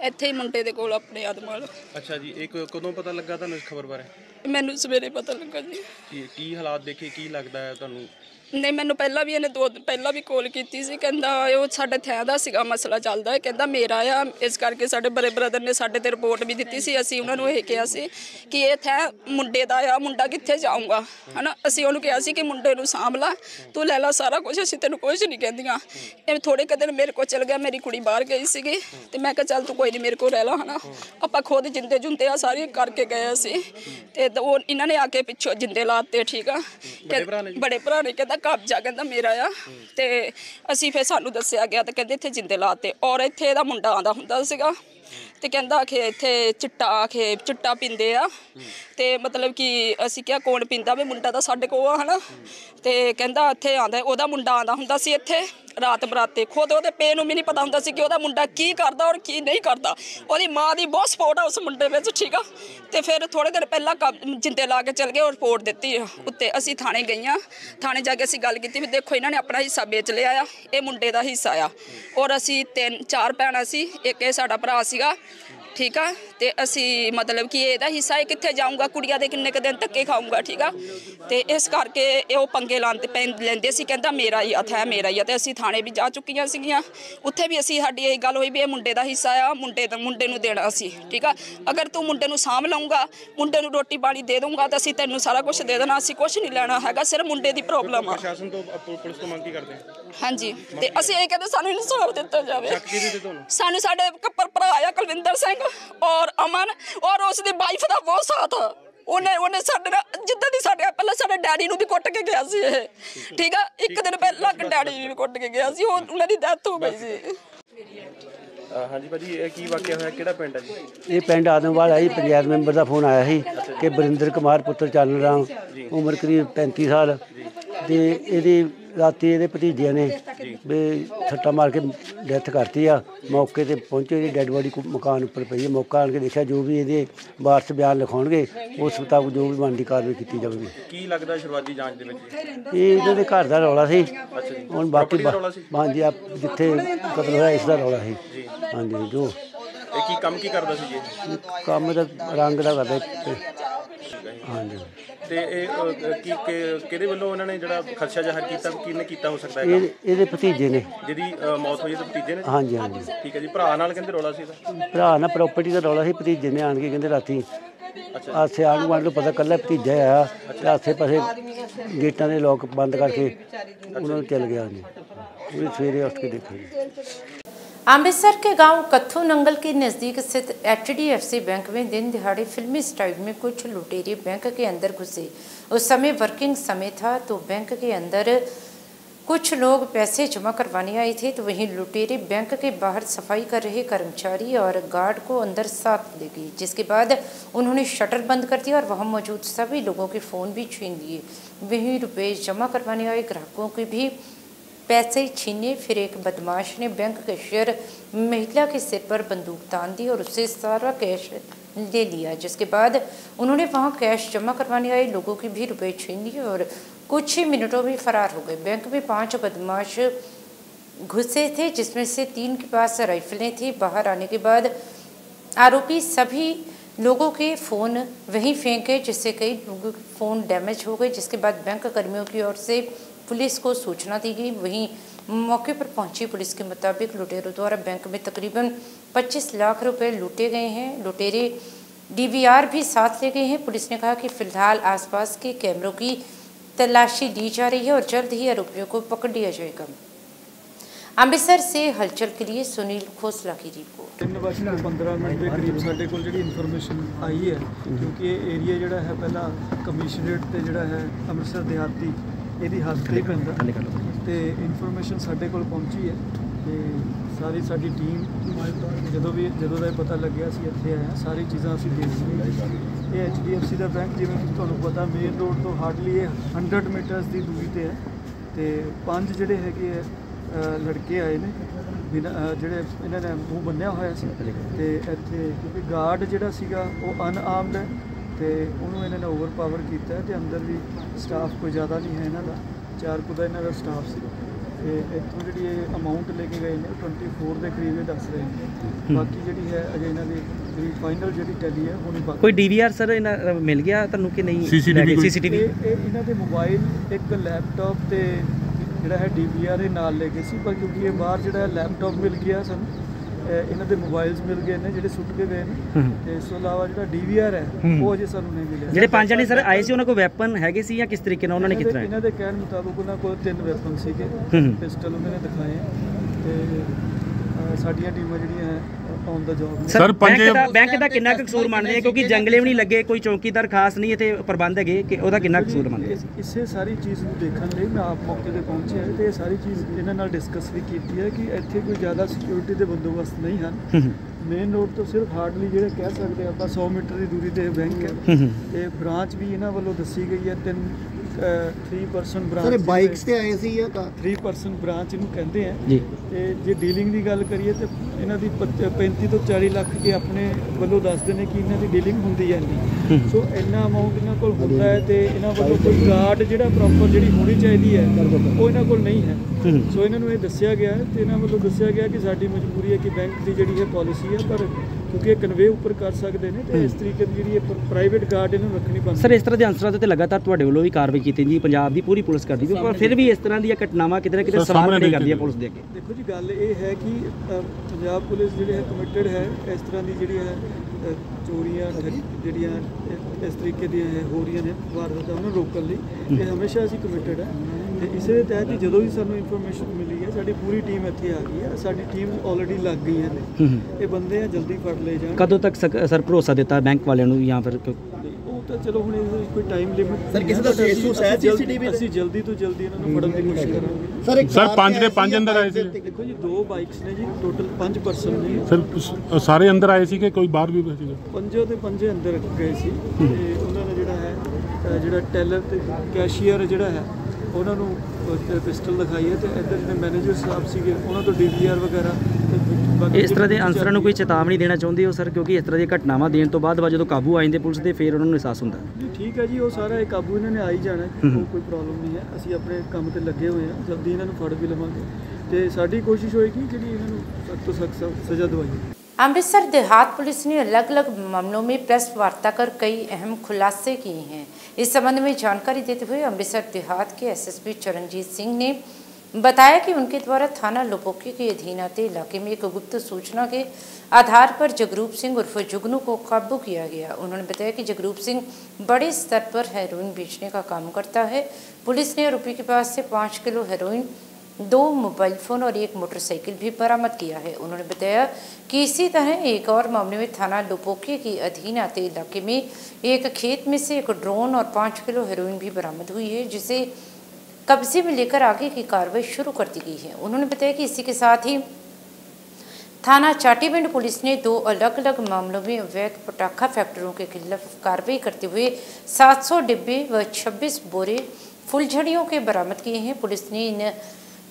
ਇੱਥੇ ਹੀ ਮੁੰਡੇ ਦੇ ਕੋਲ ਆਪਣੇ ਆਦਮਾਲ
ਅੱਛਾ ਜੀ ਇਹ ਕ- ਕਦੋਂ ਪਤਾ ਲੱਗਾ ਤੁਹਾਨੂੰ ਇਸ ਖਬਰ ਬਾਰੇ?
ਮੈਨੂੰ ਸਵੇਰੇ ਪਤਾ ਲੱਗਾ ਜੀ।
ਕੀ ਕੀ ਹਾਲਾਤ ਦੇਖੇ ਕੀ ਲੱਗਦਾ ਹੈ ਤੁਹਾਨੂੰ?
ਨਹੀਂ ਮੈਨੂੰ ਪਹਿਲਾਂ ਵੀ ਇਹਨੇ ਦੋ ਦਿਨ ਪਹਿਲਾਂ ਵੀ ਕਾਲ ਕੀਤੀ ਸੀ ਕਹਿੰਦਾ ਉਹ ਸਾਡੇ ਥੈਂ ਦਾ ਸੀਗਾ ਮਸਲਾ ਚੱਲਦਾ ਹੈ ਕਹਿੰਦਾ ਮੇਰਾ ਆ ਇਸ ਕਰਕੇ ਸਾਡੇ ਬੜੇ ਬ੍ਰਦਰ ਨੇ ਸਾਡੇ ਤੇ ਰਿਪੋਰਟ ਵੀ ਦਿੱਤੀ ਸੀ ਅਸੀਂ ਉਹਨਾਂ ਨੂੰ ਇਹ ਕਿਹਾ ਸੀ ਕਿ ਇਹ ਥੈਂ ਮੁੰਡੇ ਦਾ ਆ ਮੁੰਡਾ ਕਿੱਥੇ ਜਾਊਗਾ ਹਨਾ? ਅਸੀਂ ਉਹਨੂੰ ਕਿਹਾ ਸੀ ਕਿ ਮੁੰਡੇ ਨੂੰ ਸਾਂਭ ਲਾ ਤੂੰ ਲੈ ਲੈ ਸਾਰਾ ਕੁਝ ਅਸੀਂ ਤੈਨੂੰ ਕੁਝ ਨਹੀਂ ਕਹਿੰਦੀਆਂ। ਇਹ ਥੋੜੇ ਕੁ ਦਿਨ ਮੇਰੇ ਕੋਲ ਚਲ ਗਿਆ ਮੇਰੀ ਕੁੜੀ ਬਾਹਰ ਗਈ ਸੀਗੀ ਤੇ ਮੈਂ ਕਿਹਾ ਚੱਲ ਤੂੰ ਕੋਈ ਨਹੀਂ ਮੇਰੇ ਕੋਲ ਰਹਿ ਲਾ ਹਨਾ? ਆਪਾਂ ਖੁਦ ਜਿੰਦੇ ਜੁੰਦੇ ਆ ਸਾਰੀ ਕਰਕੇ ਗਏ ਅਸੀਂ ਤੇ ਉਹ ਇਹਨਾਂ ਨੇ ਆ ਕੇ ਪਿੱਛੋਂ ਜਿੰਦੇ ਲਾਤੇ ਠੀਕ ਆ? ਬੜੇ ਭਰਾ ਨੇ ਕਹਿੰਦਾ ਕਬਜ਼ਾ ਕਹਿੰਦਾ ਮੇਰਾ ਆ। ਤੇ ਅਸੀਂ ਫਿਰ ਸਾਨੂੰ ਦੱਸਿਆ ਗਿਆ ਤੇ ਕਹਿੰਦੇ ਇੱਥੇ ਜਿੰਦੇ ਲਾਤੇ। ਔਰ ਇੱਥੇ ਇਹਦਾ ਮੁੰਡਾ ਆਂਦਾ ਹੁੰਦਾ ਸੀਗਾ। ਤੇ ਕਹਿੰਦਾ ਕਿ ਇੱਥੇ ਚਿੱਟਾ ਆਖੇ ਚਿੱਟਾ ਪੀਂਦੇ ਆ। ਤੇ ਮਤਲਬ ਕਿ ਅਸੀਂ ਕਿਹਾ, ਕੌਣ ਪੀਂਦਾ? ਵੀ ਮੁੰਡਾ ਤਾਂ ਸਾਡੇ ਕੋਲ ਆ, ਹਨਾ? ਤੇ ਕਹਿੰਦਾ ਇੱਥੇ ਆਂਦਾ ਉਹਦਾ ਮੁੰਡਾ ਆਂਦਾ ਹੁੰਦਾ ਸੀ ਇੱਥੇ ਰਾਤ ਬਰਾਤੇ। ਖੁਦ ਉਹਦੇ ਪੇ ਨੂੰ ਵੀ ਨਹੀਂ ਪਤਾ ਹੁੰਦਾ ਸੀ ਕਿ ਉਹਦਾ ਮੁੰਡਾ ਕੀ ਕਰਦਾ ਔਰ ਕੀ ਨਹੀਂ ਕਰਦਾ। ਉਹਦੀ ਮਾਂ ਦੀ ਬਹੁਤ ਸਪੋਰਟ ਆ ਉਸ ਮੁੰਡੇ ਵਿੱਚ, ਠੀਕ ਆ? ਤੇ ਫਿਰ ਥੋੜੇ ਦਿਨ ਪਹਿਲਾਂ ਕਬ- ਜਿੰਦੇ ਲਾ ਕੇ ਚਲ ਗਏ ਔਰ ਰਿਪੋਰਟ ਦਿੱਤੀ ਆ। ਉੱਤੇ ਅਸੀਂ ਥਾਣੇ ਗਈਆਂ। ਥਾਣੇ ਜਾ ਕੇ ਅਸੀਂ ਗੱਲ ਕੀਤੀ ਵੀ ਦੇਖੋ, ਇਹਨਾਂ ਨੇ ਆਪਣਾ ਹਿੱਸਾ ਵੇਚ ਲਿਆ ਆ। ਇਹ ਮੁੰਡੇ ਦਾ ਹਿੱਸਾ ਆ। ਔਰ ਅਸੀਂ ਤਿੰਨ ਚਾਰ ਭੈਣਾਂ ਸੀ। ਇੱਕ ਇਹ ਸਾਡਾ ਭਰਾ ਸੀਗਾ ਠੀਕ ਆ? ਤੇ ਅਸੀਂ ਮਤਲਬ ਕਿ ਇਹਦਾ ਹਿੱਸਾ ਇਹ ਕਿੱਥੇ ਜਾਊਗਾ ਕੁੜੀਆਂ ਦੇ ਕਿੰਨੇ ਕ ਦਿਨ ਧੱਕੇ ਖਾਊਗਾ ਠੀਕ ਆ? ਤੇ ਇਸ ਕਰਕੇ ਇਹ ਉਹ ਪੰਗੇ ਲਾਂਦੇ ਪੈਂ ਲੈਂਦੇ ਸੀ ਕਹਿੰਦਾ ਮੇਰਾ ਹੀ ਹੱਥ ਹੈ ਮੇਰਾ ਹੀ ਆ ਤੇ ਅਸੀਂ ਥਾਣੇ ਵੀ ਜਾ ਚੁੱਕੀਆਂ ਸੀਗੀਆਂ। ਉੱਥੇ ਵੀ ਅਸੀਂ ਸਾਡੀ ਇਹ ਗੱਲ ਹੋਈ ਵੀ ਇਹ ਮੁੰਡੇ ਦਾ ਹਿੱਸਾ ਆ ਮੁੰਡੇ ਦਾ ਮੁੰਡੇ ਨੂੰ ਦੇਣਾ ਸੀ ਠੀਕ ਆ? ਅਗਰ ਤੂੰ ਮੁੰਡੇ ਨੂੰ ਸਾਂਭ ਲਊਗਾ ਮੁੰਡੇ ਨੂੰ ਰੋਟੀ ਪਾਣੀ ਦੇ ਦਊਗਾ ਤਾਂ ਅਸੀਂ ਤੈਨੂੰ ਸਾਰਾ ਕੁਝ ਦੇ ਦੇਣਾ ਅਸੀਂ ਕੁਝ ਨਹੀਂ ਲੈਣਾ ਹੈਗਾ ਸਿਰਫ ਮੁੰਡੇ ਦੀ ਪ੍ਰੋਬਲਮ ਆ।
ਪ੍ਰਸ਼ਾਸਨ ਤੋਂ ਪੁਲਿਸ ਤੋਂ ਮੰਗ ਕੀ ਕਰਦੇ? ਆ?
ਹਾਂਜੀ ਤੇ ਅਸੀਂ ਇਹ ਕਹਿੰਦੇ ਸਾਨੂੰ ਇਨਸਾਫ ਦਿੱਤਾ ਜਾਵੇ। ਸਾਨੂੰ ਸਾਡੇ ਕੱਪਰ ਭਰਾ ਆ ਕੁਲਵਿੰਦਰ ਸਿੰਘ ਔਰ ਅਮਨ ਔਰ ਉਸ ਦੀ ਵਾਈਫ ਦਾ ਬਹੁਤ ਸਾਥ। ਆ। ਉਹਨੇ ਉਹਨੇ ਸਾਡੇ ਨਾਲ ਜਿੱਦਾਂ ਦੀ ਸਾਡੇ ਪਹਿਲਾਂ ਸਾਡੇ ਡੈਡੀ ਨੂੰ ਵੀ ਕੁੱਟ ਕੇ ਗਿਆ ਸੀ ਇਹ। ਠੀਕ ਆ? ਇੱਕ ਦਿਨ ਪਹਿਲਾਂ ਡੈਡੀ ਨੂੰ ਵੀ ਕੁੱਟ ਕੇ ਗਿਆ ਸੀ ਉਹ ਉਹਨਾਂ ਦੀ ਡੈਥ ਹੋ ਗਈ ਸੀ।
ਹਾਂਜੀ ਭਾਜੀ ਇਹ ਕੀ ਵਾਕਿਆ ਹੋਇਆ? ਕਿਹੜਾ ਪਿੰਡ ਹੈ ਜੀ?
ਇਹ ਪਿੰਡ ਆਦਮਵਾਲ ਆਈ ਪੰਚਾਇਤ ਮੈਂਬਰ ਦਾ ਫੋਨ ਆਇਆ ਸੀ ਕਿ ਬਰਿੰਦਰ ਕੁਮਾਰ ਪੁੱਤਰ ਚੱਲ ਰਾਮ ਉਮਰ ਕਰੀਬ 35 ਸਾਲ। ਤੇ ਇਹਦੀ ਰਾਤੀ ਇਹਦੇ ਭਤੀਜਿਆਂ ਨੇ ਵੀ ਛੱਟਾ ਮਾਰ ਕੇ ਡੈਥ ਕਰਤੀ ਆ। ਮੌਕੇ ਤੇ ਪਹੁੰਚੇ ਇਹਦੀ ਡੈੱਡ ਬੋਡੀ ਮਕਾਨ ਉੱਪਰ ਪਈ ਹੈ ਮੌਕਾ ਆਣ ਕੇ ਦੇਖਿਆ ਜੋ ਵੀ ਇਹਦੇ ਵਾਰਸ ਬਿਆਨ ਲਿਖਾਉਣਗੇ ਉਸ ਮੁਤਾਬਕ ਜੋ ਵੀ ਬਣਦੀ ਕਾਰਵਾਈ ਕੀਤੀ ਜਾਵੇਗੀ।
ਕੀ ਲੱਗਦਾ ਸ਼ੁਰੂਆਤੀ ਜਾਂਚ ਦੇ ਵਿੱਚ?
ਇਹ ਇਹਨਾਂ ਦੇ ਘਰ ਦਾ ਰੌਲਾ ਸੀ। ਹੁਣ ਬਾਕੀ
ਸੀ?
ਹਾਂਜੀ ਆ ਜਿੱਥੇ ਕਤਲ ਹੋਇਆ ਇਸ ਦਾ ਰੌਲਾ ਸੀ। ਹਾਂਜੀ ਜੋ
ਇਹ ਕੀ ਕੰਮ ਕੀ ਕਰਦਾ ਸੀ ਜੀ?
ਕੰਮ ਦਾ ਰੰਗ ਦਾ ਕਰਦਾ ਇੱਕ। ਹਾਂਜੀ।
ਤੇ ਇਹ ਅ, ਕੀ ਕਿ- ਕਿਹਦੇ ਵੱਲੋਂ ਉਹਨਾਂ ਨੇ ਜਿਹੜਾ ਖਦਸ਼ਾ ਜ਼ਾਹਰ ਕੀਤਾ ਕਿਹਨੇ ਕੀਤਾ ਹੋ ਸਕਦਾ ਹੈ
ਇਹ ਇਹਦੇ ਭਤੀਜੇ ਨੇ।
ਜਿਹਦੀ ਅ, ਮੌਤ ਹੋਈ ਤੇ ਭਤੀਜੇ ਨੇ?
ਹਾਂਜੀ ਹਾਂਜੀ।
ਠੀਕ ਹੈ ਜੀ ਭਰਾ ਨਾਲ ਕਹਿੰਦੇ ਰੋਲਾ ਸੀ ਇਹਦਾ?
ਭਰਾ ਨਾਲ ਪ੍ਰਾਪਰਟੀ ਦਾ ਰੌਲਾ ਸੀ ਭਤੀਜੇ ਨੇ ਆਣ ਕੇ ਕਹਿੰਦੇ ਰਾਤੀ ਆਸੇ ਆਣ ਨੂੰ ਨੂੰ ਪਤਾ ਕੱਲਾ ਭਤੀਜਾ ਆਇਆ ਤੇ ਆਸੇ ਪਾਸੇ ਗੇਟਾਂ ਦੇ ਲੋਕ ਬੰਦ ਕਰਕੇ ਉਹਨਾਂ ਨੂੰ ਚਲ ਗਿਆ। ਜੀ ਉਹ ਸਵੇਰੇ ਉੱਠ ਕੇ ਦੇਖਿਆ। ਜੀ
अमृतसर के गाँव कत्थू नंगल के नज़दीक स्थित एच बैंक में दिन दिहाड़े फिल्मी स्टाइल में कुछ लुटेरे बैंक के अंदर घुसे। उस समय वर्किंग समय था तो बैंक के अंदर कुछ लोग पैसे जमा करवाने आए थे तो वहीं लुटेरे बैंक के बाहर सफ़ाई कर रहे कर्मचारी और गार्ड को अंदर साथ ले गए, जिसके बाद उन्होंने शटर बंद कर दिया और वहाँ मौजूद सभी लोगों के फ़ोन भी छीन लिए। वहीं रुपये जमा करवाने आए ग्राहकों के भी पैसे छीने, फिर एक बदमाश ने बैंक कैशियर महिला के सिर पर बंदूक तान दी और उससे सारा कैश ले लिया, जिसके बाद उन्होंने वहाँ कैश जमा करवाने आए। लोगों के भी रुपए छीन लिए और कुछ ही मिनटों में फरार हो गए। बैंक में पाँच बदमाश घुसे थे, जिसमें से तीन के पास राइफलें थी। बाहर आने के बाद आरोपी सभी लोगों के फ़ोन वहीं फेंके, जिससे कई लोगों के फ़ोन डैमेज हो गए, जिसके बाद बैंक कर्मियों की ओर से पुलिस को सूचना दी गई वहीं मौके पर पहुंची पुलिस के मुताबिक लुटेरों द्वारा बैंक में तकरीबन 25 लाख रुपए लूटे गए हैं लुटेरे डीवीआर भी साथ ले गए हैं पुलिस ने कहा कि फिलहाल आसपास के कैमरों की तलाशी ली जा रही है और जल्द ही आरोपियों को पकड़ लिया जाएगा ਅੰਮ੍ਰਿਤਸਰ ਸੇ ਹਲਚਲ ਕੇ ਲਈ ਸੁਨੀਲ ਖੋਸਲਾ की रिपोर्ट
ਤਿੰਨ ਵੱਜ ਕੇ 15 ਮਿੰਟ ਦੇ ਕਰੀਬ ਸਾਡੇ ਕੋਲ ਜਿਹੜੀ ਇਨਫੋਰਮੇਸ਼ਨ ਆਈ ਹੈ ਕਿਉਂਕਿ ਇਹ ਏਰੀਆ ਜਿਹੜਾ ਹੈ ਪਹਿਲਾਂ ਕਮਿਸ਼ਨਰੇਟ ਤੇ ਜਿਹੜਾ ਹੈ ਅੰਮ੍ਰਿਤਸਰ ਦਿਹਾਤੀ ਇਹਦੀ ਹੱਦ ਤੇ ਹੀ ਪੈਂਦਾ ਤੇ ਇਨਫੋਰਮੇਸ਼ਨ ਸਾਡੇ ਕੋਲ ਪਹੁੰਚੀ ਹੈ ਤੇ ਸਾਰੀ ਸਾਡੀ ਟੀਮ ਜਦੋਂ ਵੀ ਜਦੋਂ ਦਾ ਪਤਾ ਲੱਗਿਆ ਸੀ ਇੱਥੇ ਆਏ ਹਾਂ ਸਾਰੀ ਚੀਜ਼ਾਂ ਅਸੀਂ ਦੇਖ ਲਈ ਇਹ HDFC ਦਾ ਬੈਂਕ ਜਿਵੇਂ ਕਿ ਤੁਹਾਨੂੰ ਪਤਾ ਮੇਨ ਰੋਡ ਤੋਂ ਹਾਰਡਲੀ ਇਹ 100 ਮੀਟਰਸ ਦੀ ਦੂਰੀ ਤੇ ਹੈ। ਤੇ ਪੰਜ ਜਿਹੜੇ ਹੈਗੇ ਆ ਅ, ਲੜਕੇ ਆਏ ਨੇ ਜਿਹੜੇ ਇਹਨਾਂ ਨੇ ਮੂੰਹ ਬੰਨਿਆ ਹੋਇਆ ਸੀ। ਤੇ ਇੱਥੇ ਕਿਉਂਕਿ ਗਾਰਡ ਜਿਹੜਾ ਸੀਗਾ ਉਹ ਅਨਆਰਮਡ ਹੈ। ਤੇ ਉਹਨੂੰ ਇਹਨਾਂ ਨੇ ਓਵਰਪਾਵਰ ਕੀਤਾ ਤੇ ਅੰਦਰ ਵੀ ਸਟਾਫ ਕੋਈ ਜ਼ਿਆਦਾ ਨਹੀਂ ਹੈ ਇਹਨਾਂ ਦਾ ਚਾਰ ਕੁ ਦਾ ਇਹਨਾਂ ਦਾ ਸਟਾਫ ਸੀ। ਤੇ ਇੱਥੋਂ ਜਿਹੜੀ ਇਹ ਅਮਾਉਂਟ ਲੈ ਕੇ ਗਏ ਨੇ 24 ਦੇ ਕਰੀਬ ਇਹ ਦੱਸ ਰਹੇ ਨੇ। ਬਾਕੀ ਜਿਹੜੀ ਹੈ ਅਜੇ ਇਹਨਾਂ ਦੀ ਜਿਹੜੀ ਫਾਈਨਲ ਜਿਹੜੀ ਟੈਲੀ ਹੈ ਹੋਣੀ ਬਾਕੀ।
ਕੋਈ ਡੀਵੀਆਰ ਸਰ ਇਹਨਾਂ ਮਿਲ ਗਿਆ ਤੁਹਾਨੂੰ ਕਿ ਨਹੀਂ? ਸੀਸੀਟੀਵੀ
ਇਹ ਇਹ ਇਹਨਾਂ ਦੇ ਮੋਬਾਈਲ ਇੱਕ ਲੈਪਟਾਪ ਤੇ ਜਿਹੜਾ ਹੈ ਡੀਵੀਆਰ ਇਹ ਨਾਲ ਲੈ ਗਏ ਸੀ ਪਰ ਕਿਉਂਕਿ ਇਹ ਬਾਹਰ ਜਿਹੜਾ ਲੈਪਟਾਪ ਮਿਲ ਗਿਆ ਸਾਨੂੰ। ਇਹਨਾਂ ਦੇ ਮੋਬਾਈਲਸ ਮਿਲ ਗਏ ਨੇ ਜਿਹੜੇ ਸੁੱਟ ਕੇ ਗਏ ਨੇ। ਤੇ ਇਸ ਤੋਂ ਇਲਾਵਾ ਜਿਹੜਾ ਡੀਵੀਆਰ ਹੈ ਉਹ ਅਜੇ ਸਾਨੂੰ ਨਹੀਂ ਮਿਲਿਆ।
ਜਿਹੜੇ ਪੰਜ ਜਣੇ ਸਰ ਆਏ ਸੀ ਉਹਨਾਂ ਕੋਲ ਵੈਪਨ ਹੈਗੇ ਸੀ ਜਾਂ ਕਿਸ ਤਰੀਕੇ ਨਾਲ ਉਹਨਾਂ ਨੇ ਤਰ੍ਹਾਂ?
ਇਹਨਾਂ ਦੇ ਕਹਿਣ ਮੁਤਾਬਕ ਉਹਨਾਂ ਕੋਲ ਤਿੰਨ ਵੈਪਨ ਸੀਗੇ। ਪਿਸਟਲ ਉਹਨਾਂ ਨੇ ਦਿਖਾਏ। ਤੇ ਸਾਡੀਆਂ ਟੀਮਾਂ ਜਿਹੜੀਆਂ ਹੈ ਔਨ ਦਾ ਜੌਬ ਨੇ
ਸਰ ਬੈਂਕ ਦਾ ਬੈਂਕ ਦਾ ਕਿੰਨਾ ਕੁ ਕਸੂਰ ਮੰਨਦੇ ਆ? ਕਿਉਂਕਿ ਜੰਗਲੇ ਵੀ ਨਹੀਂ ਲੱਗੇ ਕੋਈ ਚੌਕੀਦਾਰ ਖਾਸ ਨਹੀਂ ਇੱਥੇ ਪ੍ਰਬੰਧ ਹੈਗੇ ਕਿ ਉਹਦਾ ਕਿੰਨਾ ਕੁ ਕਸੂਰ ਮੰਨਦੇ
ਇਸ- ਇਸੇ ਸਾਰੀ ਚੀਜ਼ ਨੂੰ ਦੇਖਣ ਲਈ ਮੈਂ ਆਪ ਮੌਕੇ ਤੇ ਪਹੁੰਚਿਆ ਤੇ ਇਹ ਸਾਰੀ ਚੀਜ਼ ਇਹਨਾਂ ਨਾਲ ਡਿਸਕਸ ਵੀ ਕੀਤੀ ਹੈ ਕਿ ਇੱਥੇ ਕੋਈ ਜ਼ਿਆਦਾ ਸਿਕਿਉਰਿਟੀ ਦੇ ਬੰਦੋਬਸਤ ਨਹੀਂ ਹਨ। ਮੇਨ ਰੋਡ ਤੋਂ ਸਿਰਫ ਹਾਰਡਲੀ ਜਿਹੜੇ ਕਹਿ ਸਕਦੇ ਆਪਾਂ 100 ਮੀਟਰ ਦੀ ਦੂਰੀ ਤੇ ਬੈਂਕ ਹੈ। ਤੇ ਬ੍ਰਾਂਚ ਵੀ ਇਹਨਾਂ ਵੱਲੋਂ ਦੱਸੀ ਗਈ ਹੈ ਤਿੰਨ 3% ਬ੍ਰਾਂਚ
ਸਰ ਬਾਈਕਸ ਤੇ ਆਏ ਸੀ ਜਾਂ ਕਾਰ
3% ਬ੍ਰਾਂਚ ਇਹਨੂੰ ਕਹਿੰਦੇ ਆ।
ਜੀ।
ਤੇ ਜੇ ਡੀਲਿੰਗ ਦੀ ਗੱਲ ਕਰੀਏ ਤੇ ਇਹਨਾਂ ਦੀ ਪੱਚ- 35 ਤੋਂ 40 ਲੱਖ ਇਹ ਆਪਣੇ ਵੱਲੋਂ ਦੱਸਦੇ ਨੇ ਕਿ ਇਹਨਾਂ ਦੀ ਡੀਲਿੰਗ ਹੁੰਦੀ ਹੈ। ਇੰਨੀ ਸੋ ਇੰਨਾ ਅਮਾਉਂਟ ਇਹਨਾਂ ਕੋਲ ਹੁੰਦਾ ਹੈ ਤੇ ਇਹਨਾਂ ਵੱਲੋਂ ਕੋਈ ਗਾਰਡ ਜਿਹੜਾ ਪ੍ਰੋਪਰ ਜਿਹੜੀ ਹੋਣੀ ਚਾਹੀਦੀ ਹੈ ਉਹ ਇਹਨਾਂ ਕੋਲ ਨਹੀਂ ਹੈ। ਸੋ ਇਹਨਾਂ ਨੂੰ ਇਹ ਦੱਸਿਆ ਗਿਆ ਤੇ ਇਹਨਾਂ ਵੱਲੋਂ ਦੱਸਿਆ ਗਿਆ ਕਿ ਸਾਡੀ ਮਜਬੂਰੀ ਹੈ ਕਿ ਬੈਂਕ ਦੀ ਜਿਹੜੀ ਹੈ ਪਾਲਿਸੀ ਹੈ ਪਰ ਕਿਉਂਕਿ ਇਹ ਕਨਵੇ ਉੱਪਰ ਕਰ ਸਕਦੇ ਨੇ ਤੇ ਇਸ ਤਰੀਕੇ ਦੀ ਜਿਹੜੀ ਇਹ ਪ੍ਰਾਈਵੇਟ ਗਾਰਡ ਇਹਨੂੰ ਰੱਖਣੀ
ਸਰ
ਪੈਂਦੀ
ਇਸ ਤਰ੍ਹਾਂ ਦੇ ਅਨਸਰਾਂ ਉੱਤੇ ਲਗਾਤਾਰ ਤੁਹਾਡੇ ਵੱਲੋਂ ਵੀ ਕਾਰਵਾਈ ਕੀਤੀ ਜੀ ਪੰਜਾਬ ਦੀ ਪੂਰੀ ਪੁਲਿਸ ਕਰਦੀ ਵੀ ਪਰ ਫਿਰ ਵੀ ਇਸ ਤਰ੍ਹਾਂ ਦੀਆਂ ਘਟਨਾਵਾਂ ਕਿਤੇ ਨਾ ਕਿਤੇ ਸਵਾਲ ਖੜੇ ਕਰਦੀ ਹੈ ਪੁਲਿਸ ਦੇ ਅੱਗੇ।
ਦੇਖੋ ਜੀ ਗੱਲ ਇਹ ਹੈ ਕਿ ਪੰਜਾਬ ਪੁਲਿਸ ਜਿਹੜੀ ਹੈ ਕਮਿਟਡ ਹੈ ਇਸ ਤਰ੍ਹਾਂ ਦੀ ਜਿਹੜੀ ਹੈ ਚੋਰੀਆਂ ਜਿਹੜੀਆਂ ਇਸ ਤਰੀਕੇ ਦੀਆਂ ਹੋ ਰਹੀਆਂ ਨੇ ਵਾਰਦਾਤਾਂ ਉਹਨਾਂ ਨੂੰ ਰੋਕਣ ਲਈ ਇਹ ਹਮੇਸ਼ਾ ਅਸੀਂ ਕਮਿਟਡ ਹੈ। ਤੇ ਇਸੇ ਦੇ ਤਹਿਤ ਹੀ ਜਦੋਂ ਵੀ ਸਾਨੂੰ ਇਨਫੋਰਮੇਸ਼ਨ ਮਿਲੀ ਹੈ ਸਾਡੀ ਪੂਰੀ ਟੀਮ ਇੱਥੇ ਆ ਗਈ ਹੈ। ਸਾਡੀ ਟੀਮ ਆਲਰੇਡੀ ਲੱਗ ਗਈਆਂ ਨੇ। ਇਹ ਬੰਦੇ ਆ ਜਲਦੀ ਫੜ ਲਏ ਜਾਣ।
ਕਦੋਂ ਤੱਕ ਸਰ ਭਰੋਸਾ ਦਿੱਤਾ ਬੈਂਕ ਵਾਲਿਆਂ ਨੂੰ ਜਾਂ ਫਿਰ ਕਿਉਂ-
ਉਹ ਤਾਂ ਚਲੋ ਹੁਣ ਕੋਈ ਟਾਈਮ ਲਿਮਿਟ
Sir, ਕਿਸੇ ਦਾ truce ਹੈ CCTV
ਅਸੀਂ ਜਲਦੀ ਤੋਂ ਜਲਦੀ ਇਹਨਾਂ ਨੂੰ ਫੜਨ ਦੀ ਕੋਸ਼ਿਸ਼ ਕਰਾਂਗੇ।
ਸਰ
ਸਰ, ਪੰਜ ਦੇ ਪੰਜ ਅੰਦਰ ਆਏ ਸੀ?
ਦੇਖੋ ਜੀ ਦੋ ਬਾਈਕਸ ਨੇ ਜੀ ਟੋਟਲ 5 ਪਰਸਨ ਨੇ
ਸਰ ਸਾਰੇ ਅੰਦਰ ਆਏ ਸੀ ਕਿ ਕੋਈ ਬਾਹਰ ਵੀ ਸੀਗਾ
ਪੰਜੋ ਤੇ ਪੰਜੇ ਅੰਦਰ ਗਏ ਸੀ। ਤੇ ਉਹਨਾਂ ਨੇ ਜਿਹੜਾ ਹੈ ਜਿਹੜਾ ਟੈਲਰ ਤੇ ਕੈਸ਼ੀਅਰ ਜਿਹੜਾ ਹੈ ਉਹਨਾਂ ਨੂੰ ਪਿਸਟਲ ਦਿਖਾਈ ਹੈ ਤੇ ਇੱਧਰ ਜਿਹੜੇ ਮੈਨੇਜਰ ਸਾਹਿਬ ਸੀਗੇ ਉਹਨਾਂ ਤੋਂ ਡੀਵੀਆਰ ਵਗੈਰਾ ਤੇ ਬਾਕੀ
ਇਸ ਤਰ੍ਹਾਂ ਦੇ ਅਨਸਰਾਂ ਨੂੰ ਕੋਈ ਚੇਤਾਵਨੀ ਦੇਣਾ ਚਾਹੁੰਦੇ ਹੋ ਸਰ ਕਿਉਂਕਿ ਇਸ ਤਰ੍ਹਾਂ ਦੀਆਂ ਘਟਨਾਵਾਂ ਦੇਣ ਤੋਂ ਬਾਅਦ ਬਾਅਦ ਜਦੋਂ ਕਾਬੂ ਆ ਜਾਂਦੇ ਪੁਲਿਸ ਦੇ ਫਿਰ ਉਹਨਾਂ ਨੂੰ ਅਹਿਸਾਸ ਹੁੰਦਾ
ਜੀ ਠੀਕ ਹੈ ਜੀ ਉਹ ਸਾਰਾ ਇਹ ਕਾਬੂ ਇਹਨਾਂ ਨੇ ਆ ਹੀ ਜਾਣਾ ਹੈ। ਉਹ ਕੋਈ ਪ੍ਰੋਬਲਮ ਨਹੀਂ ਹੈ ਅਸੀਂ ਆਪਣੇ ਕੰਮ ਤੇ ਲੱਗੇ ਹੋਏ ਹਾਂ ਜਲਦੀ ਇਹਨਾਂ ਨੂੰ ਫੜ ਵੀ ਲਵਾਂਗੇ ਤੇ ਸਾਡੀ ਕੋਸ਼ਿਸ਼ ਹੋਏਗੀ ਜਿਹੜੀ ਇਹਨਾਂ ਨੂੰ ਸਖਤ ਤੋਂ ਸਖਤ ਸਜ਼ਾ ਦਵਾਈਏ
अमृतसर देहात पुलिस ने अलग अलग मामलों में प्रेस वार्ता कर कई अहम खुलासे किए हैं इस संबंध में जानकारी देते हुए अमृतसर देहात के एसएसपी चरणजीत सिंह ने बताया कि उनके द्वारा थाना लोपोकी के अधीन आते इलाके में एक गुप्त सूचना के आधार पर जगरूप सिंह उर्फ़ जुगनू को काबू किया गया। उन्होंने बताया कि जगरूप सिंह बड़े स्तर पर हेरोइन बेचने का काम करता है। पुलिस ने आरोपी के पास से पाँच किलो हेरोइन दो मोबाइल फ़ोन और एक मोटरसाइकिल भी बरामद किया है। उन्होंने बताया कि इसी तरह एक और मामले में थाना लोपोके के अधीन आते इलाके में एक खेत में से एक ड्रोन और पाँच किलो हेरोइन भी बरामद हुई है, जिसे कब्जे में लेकर आगे की कार्रवाई शुरू कर दी गई है। उन्होंने बताया कि इसी के साथ ही थाना चाटीबिंड पुलिस ने दो अलग अलग मामलों में अवैध पटाखा फैक्ट्रियों के खिलाफ कार्रवाई करते हुए 700 डिब्बे व 26 बोरे फुलझड़ियों के बरामद किए हैं। पुलिस ने इन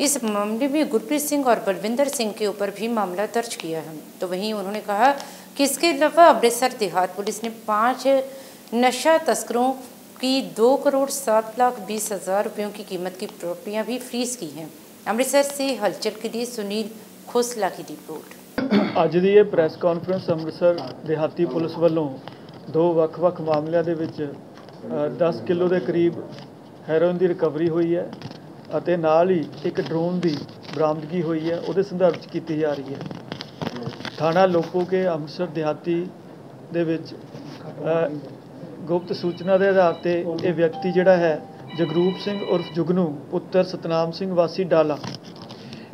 इस मामले में गुरप्रीत सिंह और बलविंदर सिंह के ऊपर भी मामला दर्ज किया है तो वहीं उन्होंने कहा कि इसके अलावा अमृतसर देहात पुलिस ने पाँच नशा तस्करों की दो करोड़ सात लाख बीस हजार रुपयों की कीमत की प्रॉपर्टियां भी फ्रीज की हैं अमृतसर से हलचल के लिए सुनील खोसला की रिपोर्ट
ਅੱਜ ਦੀ ਇਹ ਪ੍ਰੈਸ ਕਾਨਫਰੰਸ ਅੰਮ੍ਰਿਤਸਰ ਦਿਹਾਤੀ ਪੁਲਿਸ ਵੱਲੋਂ ਦੋ ਵੱਖ-ਵੱਖ ਮਾਮਲਿਆਂ ਦੇ ਵਿੱਚ ਅ, 10 ਕਿਲੋ ਦੇ ਕਰੀਬ ਹੈਰੋਇਨ ਦੀ ਰਿਕਵਰੀ ਹੋਈ ਹੈ ਅਤੇ ਨਾਲ ਹੀ ਇੱਕ ਡਰੋਨ ਦੀ ਬਰਾਮਦਗੀ ਹੋਈ ਹੈ, ਉਹਦੇ ਸੰਦਰਭ 'ਚ ਕੀਤੀ ਜਾ ਰਹੀ ਹੈ। ਥਾਣਾ ਲੋਪੋਕੇ ਅੰਮ੍ਰਿਤਸਰ ਦਿਹਾਤੀ ਦੇ ਵਿੱਚ ਗੁਪਤ ਸੂਚਨਾ ਦੇ ਆਧਾਰ ਤੇ ਇਹ ਵਿਅਕਤੀ ਜਿਹੜਾ ਹੈ, ਜਗਰੂਪ ਸਿੰਘ ਉਰਫ ਜੁਗਨੂ, ਪੁੱਤਰ ਸਤਨਾਮ ਸਿੰਘ ਵਾਸੀ ਡਾਲਾ।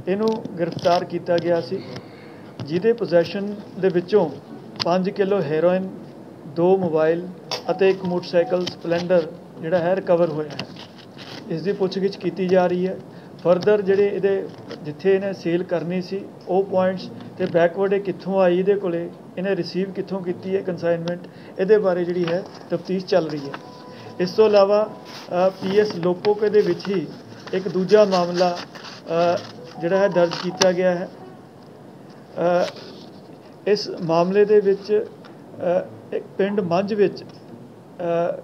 ਇਹਨੂੰ ਗ੍ਰਿਫਤਾਰ ਕੀਤਾ ਗਿਆ ਸੀ, ਜਿਹਦੇ ਪੋਜੈਸ਼ਨ ਦੇ ਵਿੱਚੋਂ 5 ਕਿਲੋ ਹੈਰੋਇਨ, ਦੋ ਮੋਬਾਈਲ ਅਤੇ ਇੱਕ ਮੋਟਰਸਾਈਕਲ ਸਪਲੈਂਡਰ ਜਿਹੜਾ ਹੈ ਰਿਕਵਰ ਹੋਇਆ ਹੈ। ਇਸ ਦੀ ਪੁੱਛਗਿੱਛ ਕੀਤੀ ਜਾ ਰਹੀ ਹੈ। ਫਰਦਰ ਜਿਹੜੇ ਇਹਦੇ ਜਿੱਥੇ ਇਹਨੇ ਸੇਲ ਕਰਨੀ ਸੀ, ਉਹ ਪੁਆਇੰਟਸ ਤੇ ਬੈਕਵਰਡ ਇਹ ਕਿੱਥੋਂ ਆਈ ਇਹਦੇ ਕੋਲੇ, ਇਹਨੇ ਰਿਸੀਵ ਕਿੱਥੋਂ ਕੀਤੀ ਹੈ ਕੰਸਾਈਨਮੈਂਟ ਇਹਦੇ ਬਾਰੇ ਜਿਹੜੀ ਹੈ ਤਫਤੀਸ਼ ਚੱਲ ਰਹੀ ਹੈ। ਇਸ ਤੋਂ ਇਲਾਵਾ ਪੀਐਸ ਲੋਪੋਕੇ ਦੇ ਵਿੱਚ ਹੀ ਇੱਕ ਦੂਜਾ ਮਾਮਲਾ ਜਿਹੜਾ ਹੈ ਦਰਜ ਕੀਤਾ ਗਿਆ ਹੈ। ਇਸ ਮਾਮਲੇ ਦੇ ਵਿੱਚ ਇੱਕ ਪਿੰਡ ਮੰਝ ਵਿੱਚ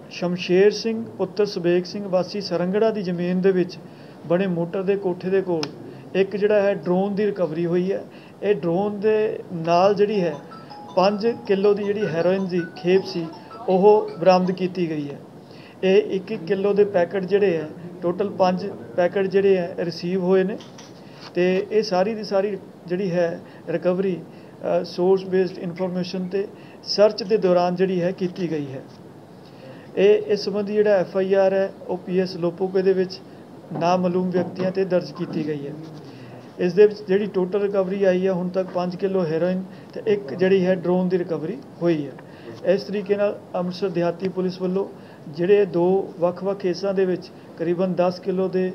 ਸ਼ਮਸ਼ੇਰ ਸਿੰਘ, ਪੁੱਤਰ ਸੁਬੇਗ ਸਿੰਘ, ਵਾਸੀ ਸਰੰਗੜਾ ਦੀ ਜ਼ਮੀਨ ਦੇ ਵਿੱਚ ਬਣੇ ਮੋਟਰ ਦੇ ਕੋਠੇ ਦੇ ਕੋਲ ਇੱਕ ਜਿਹੜਾ ਹੈ ਡਰੋਨ ਦੀ ਰਿਕਵਰੀ ਹੋਈ ਹੈ। ਇਹ ਡਰੋਨ ਦੇ ਨਾਲ ਜਿਹੜੀ ਹੈ 5 ਕਿਲੋ ਦੀ ਜਿਹੜੀ ਹੈਰੋਇਨ ਦੀ ਖੇਪ ਸੀ, ਉਹ ਬਰਾਮਦ ਕੀਤੀ ਗਈ ਹੈ। ਇਹ 1-1 ਕਿਲੋ ਦੇ ਪੈਕਟ ਜਿਹੜੇ ਹੈ, ਟੋਟਲ 5 ਪੈਕਟ ਜਿਹੜੇ ਹੈ ਰਿਸੀਵ ਹੋਏ ਨੇ ਤੇ ਇਹ ਸਾਰੀ ਦੀ ਸਾਰੀ ਜਿਹੜੀ ਹੈ ਰਿਕਵਰੀ ਸੋਰਸ ਬੇਸਡ ਇਨਫੋਰਮੇਸ਼ਨ ਤੇ ਸਰਚ ਦੇ ਦੌਰਾਨ ਜਿਹੜੀ ਹੈ ਕੀਤੀ ਗਈ ਹੈ। ਇਹ, ਇਸ ਸੰਬੰਧੀ ਜਿਹੜਾ ਐਫ ਆਈ ਆਰ ਹੈ, ਉਹ ਪੀ ਐਸ ਲੋਪੋਕੇ ਦੇ ਵਿੱਚ ਨਾਮਾਲੂਮ ਵਿਅਕਤੀਆਂ ਤੇ ਦਰਜ ਕੀਤੀ ਗਈ ਹੈ। ਇਸ ਦੇ ਵਿੱਚ ਜਿਹੜੀ ਟੋਟਲ ਰਿਕਵਰੀ ਆਈ ਹੈ, ਹੁਣ ਤੱਕ 5 ਕਿਲੋ ਹੈਰੋਇਨ ਤੇ ਇੱਕ ਜਿਹੜੀ ਹੈ ਡਰੋਨ ਦੀ ਰਿਕਵਰੀ ਹੋਈ ਹੈ। ਇਸ ਤਰੀਕੇ ਨਾਲ ਅੰਮ੍ਰਿਤਸਰ ਦਿਹਾਤੀ ਪੁਲਿਸ ਵੱਲੋਂ ਜਿਹੜੇ ਦੋ ਵੱਖ-ਵੱਖ ਕੇਸਾਂ ਦੇ ਵਿੱਚ ਕਰੀਬਨ 10 ਕਿਲੋ ਦੇ